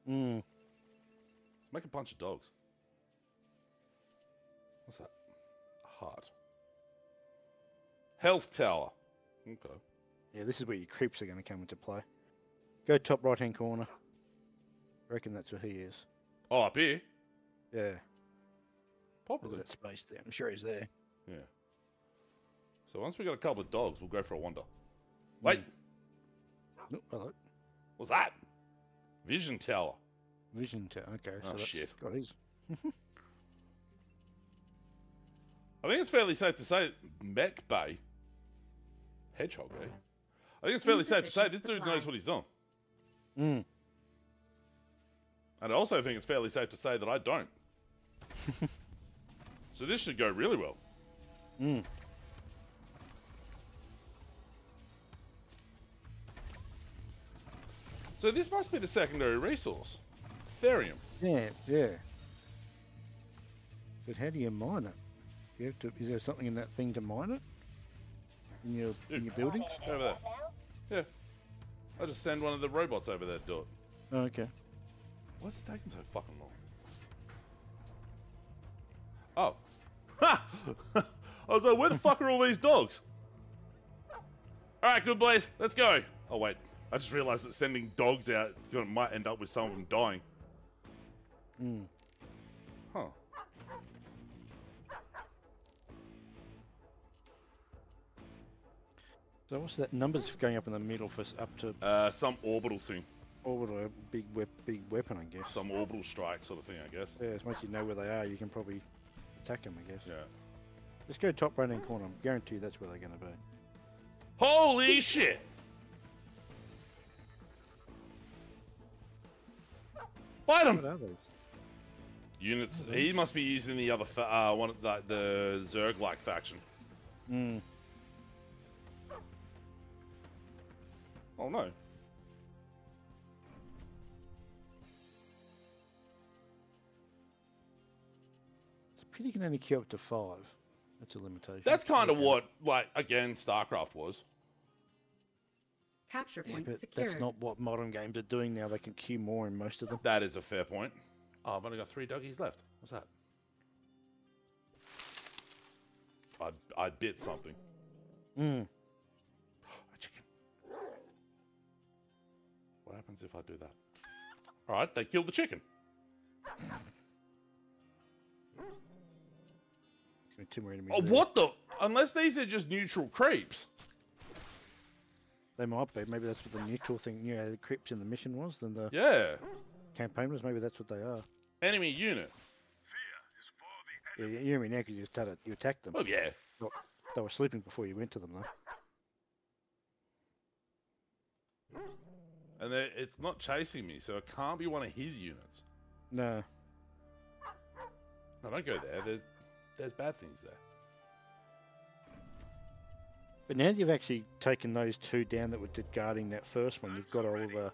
Mm. Make a bunch of dogs. What's that? A heart. Health tower. Okay. Yeah, this is where your creeps are going to come into play. Go top right hand corner. I reckon that's where he is. Oh, up here? Yeah. Probably. Look at that space there. I'm sure he's there. Yeah. So once we got a couple of dogs, we'll go for a wander. Wait, mm. Oh, hello. what's that? Vision tower. Vision tower. Okay. Oh, that's shit. Got his. I think it's fairly safe to say Mech Bay. Hedgehog Bay. I think it's fairly safe to say this dude knows what he's on. Mm. And I also think it's fairly safe to say that I don't. so this should go really well. Mm. So this must be the secondary resource. Therium. Yeah, yeah. But how do you mine it? You have to. Is there something in that thing to mine it? In your in your buildings? Over there. Yeah. I'll just send one of the robots over there to do it. Oh, okay. What's it taking so fucking long? Oh. Ha! I was like, where the fuck are all these dogs? Alright, good boys, let's go. Oh, wait. I just realized that sending dogs out might end up with some of them dying. Mm. Huh. So what's that? Numbers going up in the middle for up to Uh, some orbital thing. orbital, big wep- big weapon, I guess. Some orbital strike sort of thing, I guess. Yeah, as once you know where they are, you can probably attack them, I guess. Yeah. Let's go top right hand corner. I'm guarantee that's where they're going to be. Holy shit! Fight What are those? Units. He must be using the other, fa- uh, one of the, the Zerg-like faction. Mm. Oh no. It's a pity you can only queue up to five. That's a limitation. That's kind of what, like, again, StarCraft was. Capture Yeah, point but secured. that's not what modern games are doing now. They can queue more in most of them. That is a fair point. Oh, I've only got three doggies left. What's that? I, I bit something. Mm. A chicken. What happens if I do that? All right, they killed the chicken. Two more enemies. Oh, there. what the? Unless these are just neutral creeps. They might be. Maybe that's what the neutral thing, you know, the creeps in the mission was, than the Yeah. campaign was. Maybe that's what they are. Enemy unit. Yeah, you hear me now because you started, you attacked them. Oh, yeah. They were sleeping before you went to them, though. And it's not chasing me, so it can't be one of his units. No. No, don't go there. there there's bad things there. But now that you've actually taken those two down that were guarding that first one, you've got all of a,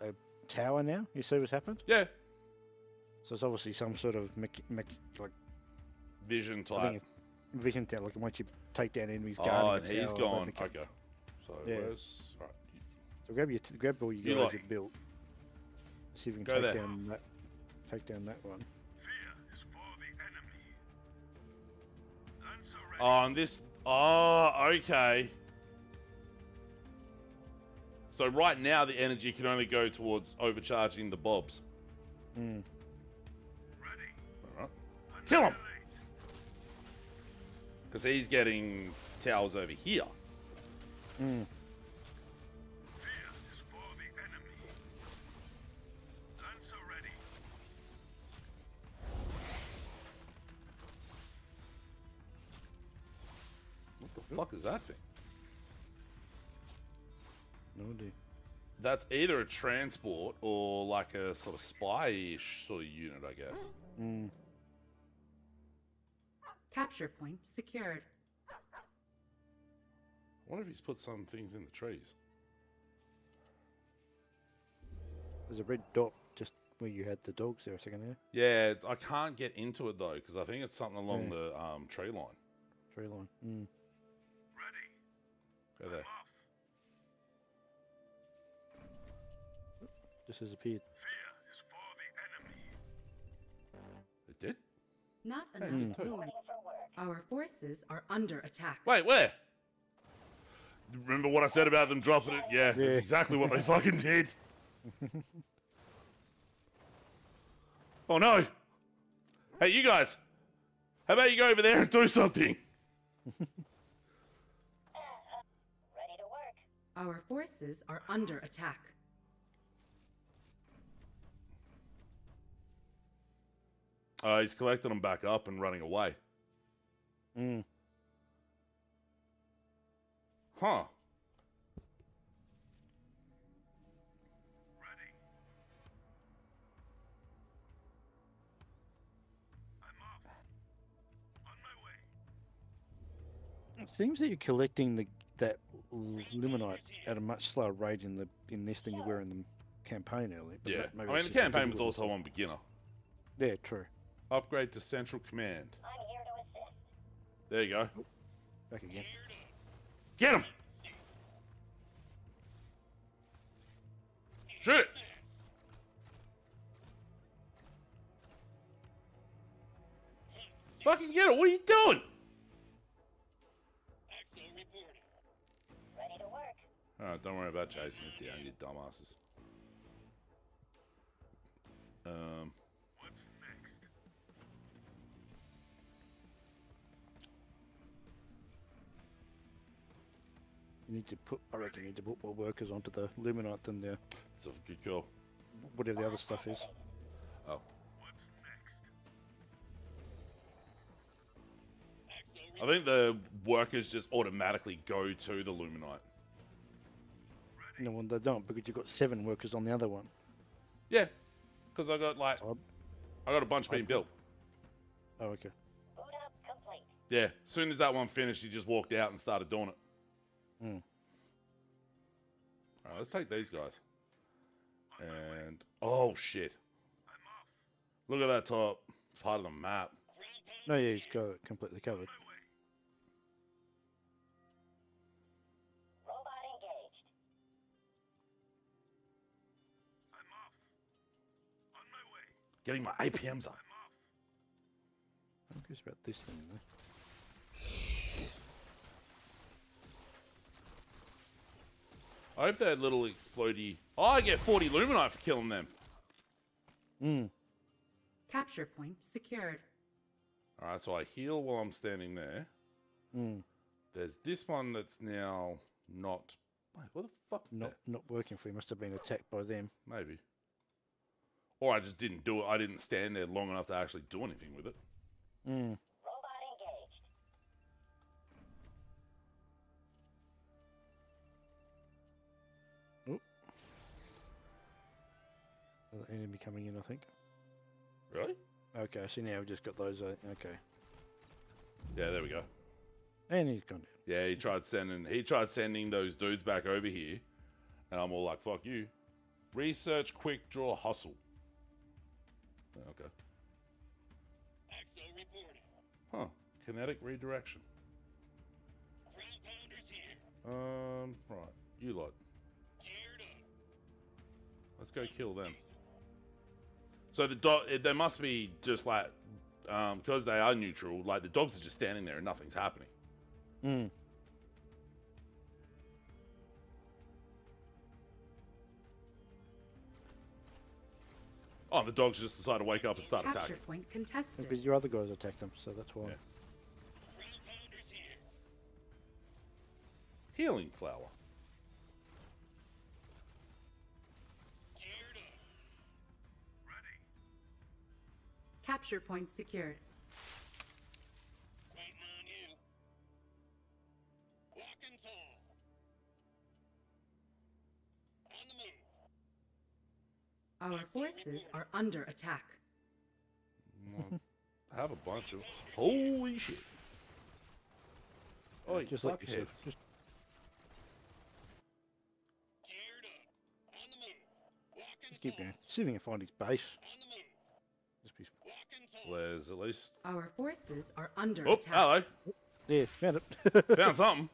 a tower now. You see what's happened? Yeah. So it's obviously some sort of mech, mech, like Vision type. vision tower. Like once you take down enemies Oh, and he's tower, gone. Okay. So Yeah. where's right? So grab your t- grab all your You guys you've built. See if you can Go take there. down that. Take down that one. Oh, and this. Oh, okay. So right now the energy can only go towards overcharging the bobs. Mm. Kill him! Because he's getting towers over here. Mm. What the fuck is that thing? No idea. That's either a transport or like a sort of spy-ish sort of unit, I guess. Mm. Capture point secured. I wonder if he's put some things in the trees. There's a red dot just where you had the dogs there a second ago. Yeah, I can't get into it though because I think it's something along Yeah. the um, tree line. Tree line. Mm. Go there. Just disappeared. It did? Not Hey, enough good too. lumen. Our forces are under attack. Wait, where? Remember what I said about them dropping it? Yeah, Yeah. that's exactly what they fucking did. Oh no! Hey, you guys! How about you go over there and do something? Uh uh Ready to work. Our forces are under attack. Uh, he's collecting them back up and running away. Mm. Huh. It seems that you're collecting the that luminite at a much slower rate in the in this than you were in the campaign earlier. but Yeah. that- maybe I mean, the campaign was also on beginner. Yeah, true. Upgrade to Central Command. There you go. Back again. Get him! Shoot it! Fucking get it! What are you doing? Ready to work. Alright, don't worry about chasing it down, you dumbasses. Um. You need to put. I reckon you need to put more workers onto the luminite than the It's a good call. whatever the other stuff is. Oh. I think the workers just automatically go to the Luminite. No, well, they don't because you've got seven workers on the other one. Yeah, because I got like, I got a bunch being built. Oh, okay. Yeah, as soon as that one finished, he just walked out and started doing it. Hmm. All right, let's take these guys. And oh shit! Look at that top part of the map. No, yeah, he's got it completely covered. Robot engaged. Getting my APMs up. I'm curious about this thing though. I hope that little explodey. Oh, I get 40 luminite for killing them. Mm. Capture point secured. All right, so I heal while I'm standing there. Mm. There's this one that's now not. Wait, what the fuck? Not not working for you. Must have been attacked by them. Maybe. Or I just didn't do it. I didn't stand there long enough to actually do anything with it. Mm. Another enemy coming in, I think. Really? Okay, so now we've just got those. Uh, okay, Yeah, there we go. and he's gone down. Yeah, he tried sending he tried sending those dudes back over here, and I'm all like, "Fuck you." Research, quick draw, hustle. Yeah, Okay. Axo reporting. Huh. Kinetic redirection. Ground pounders here. Um. Right. You lot. Geared up. Let's go kill them. So the dog, they must be just like, um, because they are neutral. Like the dogs are just standing there and nothing's happening. Mm. Oh, the dogs just decide to wake up and start Capture attacking. point contested. Because your other guys attacked them, so that's why. Yeah. Ground pounders here. Healing flower. Capture point secured. Waiting on you. Walking tall. On the move. Our forces are under attack. I have a bunch of. Holy shit! Oh, you just like fuckheads. Just up. On the Just keep going. See if we can find his base. On the move. Just be... Walking tall. There's at least. Our forces are under Oh, attack. hello. Yeah, found it. Found something.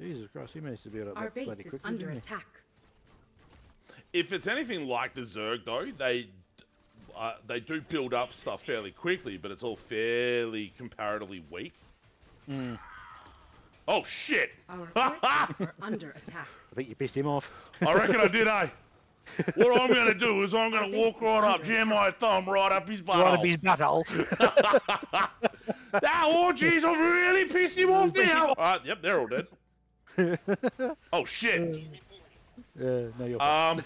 Jesus Christ, he managed to build up Our that base bloody is quickly, under attack. If it's anything like the Zerg, though, they uh, they do build up stuff fairly quickly, but it's all fairly comparatively weak. Mm. Oh shit! Our forces are under attack. I think you pissed him off. I reckon I did, eh? What I'm gonna do is I'm gonna walk right up, jam my thumb right up his butt. Right up his butthole. That oh jeez, I've really pissed him off now. Alright, yep, they're all dead. Oh shit. Uh, no, you're Um,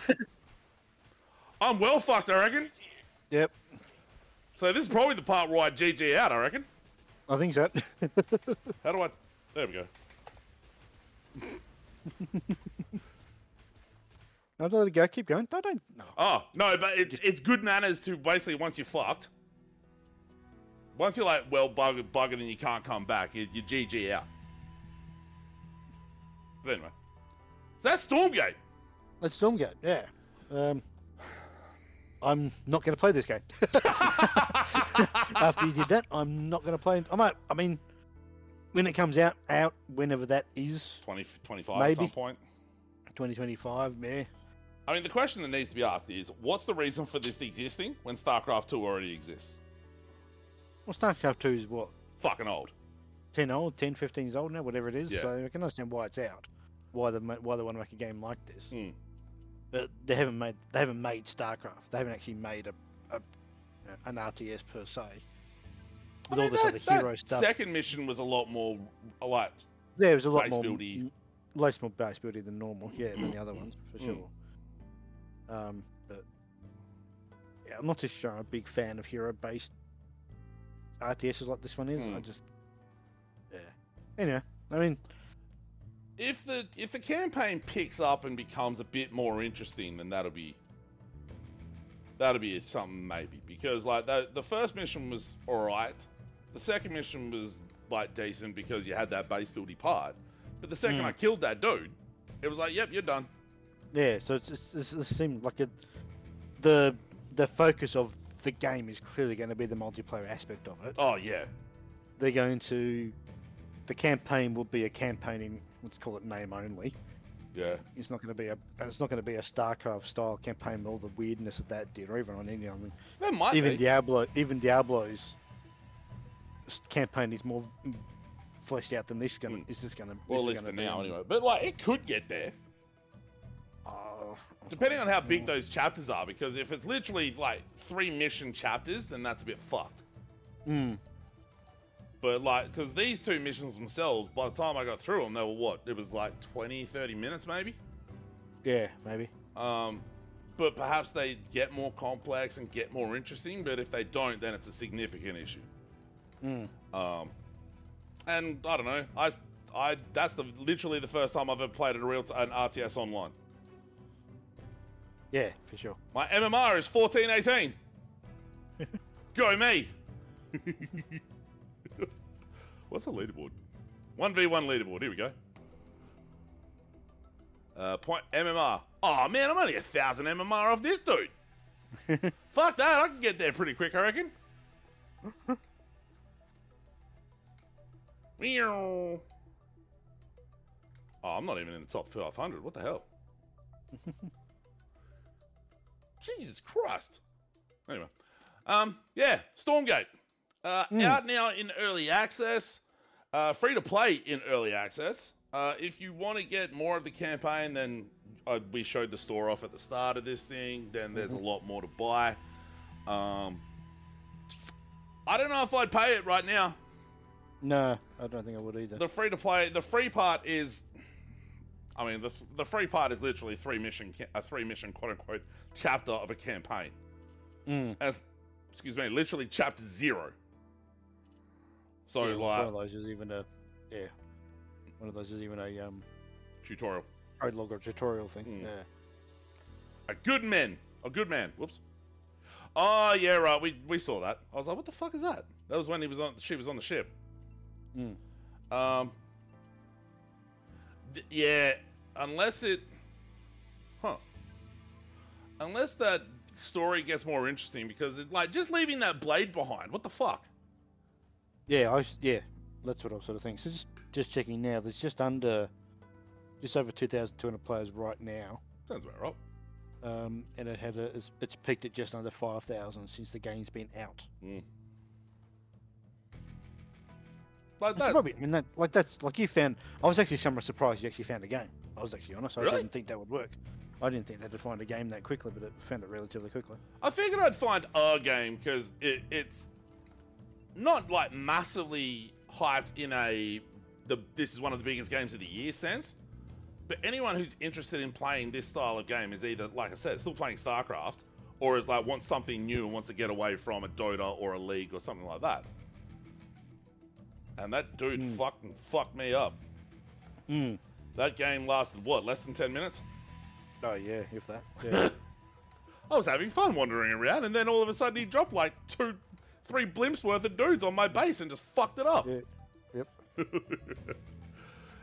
I'm well fucked, I reckon. Yep, So this is probably the part where I GG out, I reckon. I think so. How do I? There we go. no, let it go. Keep going. No, don't. No. Oh no, but it, it's good manners to basically once you're fucked. Once you're like well buggered, buggered and you can't come back, you, you GG out. But anyway, so that's Stormgate. Let's Stormgate. Yeah. Um, I'm not going to play this game. After you did that, I'm not going to play. I might. I mean, when it comes out, out whenever that is, 20, 25 at Maybe. some point. 2025. Yeah. I mean, the question that needs to be asked is, what's the reason for this existing when StarCraft 2 already exists? Well, StarCraft 2 is what Fucking old. 10 old, 10, 15 years old now, whatever it is. Yeah. So I can understand why it's out. Why they why they want to make a game like this. Hmm. But they haven't made they haven't made StarCraft. They haven't actually made a, a an RTS per se. With I all this that- other hero stuff. Second mission was a lot more, like, Yeah, it was a lot base more buildy. less more base building than normal. Yeah, than the other ones for Mm. Um, but yeah, I'm not too sure. I'm a big fan of hero-based RTSs like this one is. I Mm. just yeah. Anyway, I mean, if the if the campaign picks up and becomes a bit more interesting, then that'll be that'll be something maybe because like the the first mission was all right, the second mission was like decent because you had that base buildy part, but the second Mm. I killed that dude, it was like, yep, you're done. Yeah, so it's, it's, it's, it seems like a, the the focus of the game is clearly going to be the multiplayer aspect of it. Oh yeah, They're going to, the campaign will be a campaign in let's call it name only. yeah. It's not going to be a it's not going to be a StarCraft style campaign with all the weirdness that that did, or even on any other. There might even be. Diablo, even Diablo's campaign is more mm, fleshed out than this. Gonna is this going to? Well, at least for now, anyway. But like, it could get there. Depending on how big those chapters are, because if it's literally like three mission chapters, then that's a bit fucked. Mm. But like, because these two missions themselves, by the time I got through them, they were what? It was like 20, 30 minutes maybe? Yeah, maybe. Um, but perhaps they get more complex and get more interesting, but if they don't, then it's a significant issue. Mm. Um, and I don't know. I, I that's the literally the first time I've ever played a real t- an RTS online. Yeah, for sure. My MMR is fourteen eighteen. Go me. What's the leaderboard? One v one leaderboard. Here we go. Uh, point MMR. Oh man, I'm only a thousand MMR off this dude. Fuck that. I can get there pretty quick, I reckon. Meow. Oh, I'm not even in the top 500. What the hell? Jesus Christ. Anyway, um, yeah, Stormgate. Uh, Out now in early access, uh, free to play in early access. Uh, if you want to get more of the campaign, then uh, we showed the store off at the start of this thing. Then there's a lot more to buy. Um, I don't know if I'd pay it right now. No, I don't think I would either. The free to play, the free part is, I mean, the the free part is literally three mission, a three mission quote unquote chapter of a campaign. Mm. As, excuse me, literally chapter zero. So Yeah, like one of those is even a yeah, one of those is even a um tutorial. prologue or tutorial thing. Mm. Yeah. A good man. A good man. Whoops. Oh yeah, right. We we saw that. I was like, what the fuck is that? That was when he was on. She was on the ship. Mm. Um. Yeah, unless it, huh? Unless that story gets more interesting, because it, like just leaving that blade behind. What the fuck? Yeah, I yeah, that's what I sort of thinking. So just just checking now, there's just under, just over two thousand two hundred players right now. Sounds about right. Um, and it had a, it's, it's peaked at just under five thousand since the game's been out. Mm. Like that. probably, I mean, that like that's like you found. I was actually somewhat surprised you actually found a game. I was actually honest. I Really? didn't think that would work. I didn't think they'd find a game that quickly, but it found it relatively quickly. I figured I'd find a game because it, it's not like massively hyped in a the this is one of the biggest games of the year sense. But anyone who's interested in playing this style of game is either, like I said, still playing StarCraft, or is like wants something new and wants to get away from a Dota or a League or something like that. And that dude fucking fucked me up. Mm. That game lasted what, less than ten minutes? Oh yeah, if that. Yeah. I was having fun wandering around, and then all of a sudden he dropped like two, three blimps worth of dudes on my base and just fucked it up. Yep.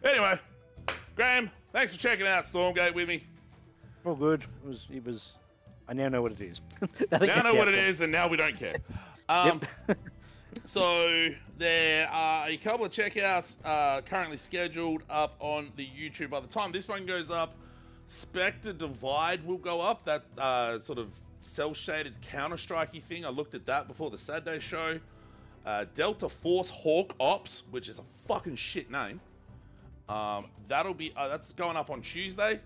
Anyway, Graham, thanks for checking out Stormgate with me. All good. It was. It was. I now know what it is. Now I know what it is, and now we don't care. Um, so there are a couple of checkouts uh, currently scheduled up on the YouTube. By the time this one goes up, Spectre Divide will go up. That uh, sort of cel shaded Counter Strikey thing. I looked at that before the Saturday show. Uh, Delta Force Hawk Ops, which is a fucking shit name. Um, that'll be uh, that's going up on Tuesday,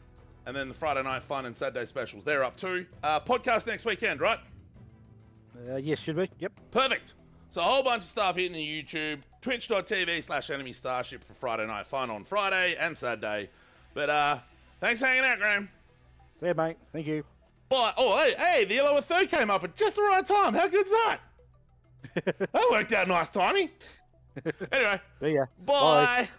and then the Friday Night Fun and Saturday specials they're up too. Uh, podcast next weekend, right? Uh, yes, should we? Yep. Perfect. So a whole bunch of stuff hitting the YouTube. Twitch.tv slash enemy starship for Friday night fun on Friday and Saturday. But uh thanks for hanging out, Graham. See ya, mate. Thank you. Bye. Oh hey, hey, the yellow third came up at just the right time. How good's that? that worked out nice timing. Anyway. See ya. Bye.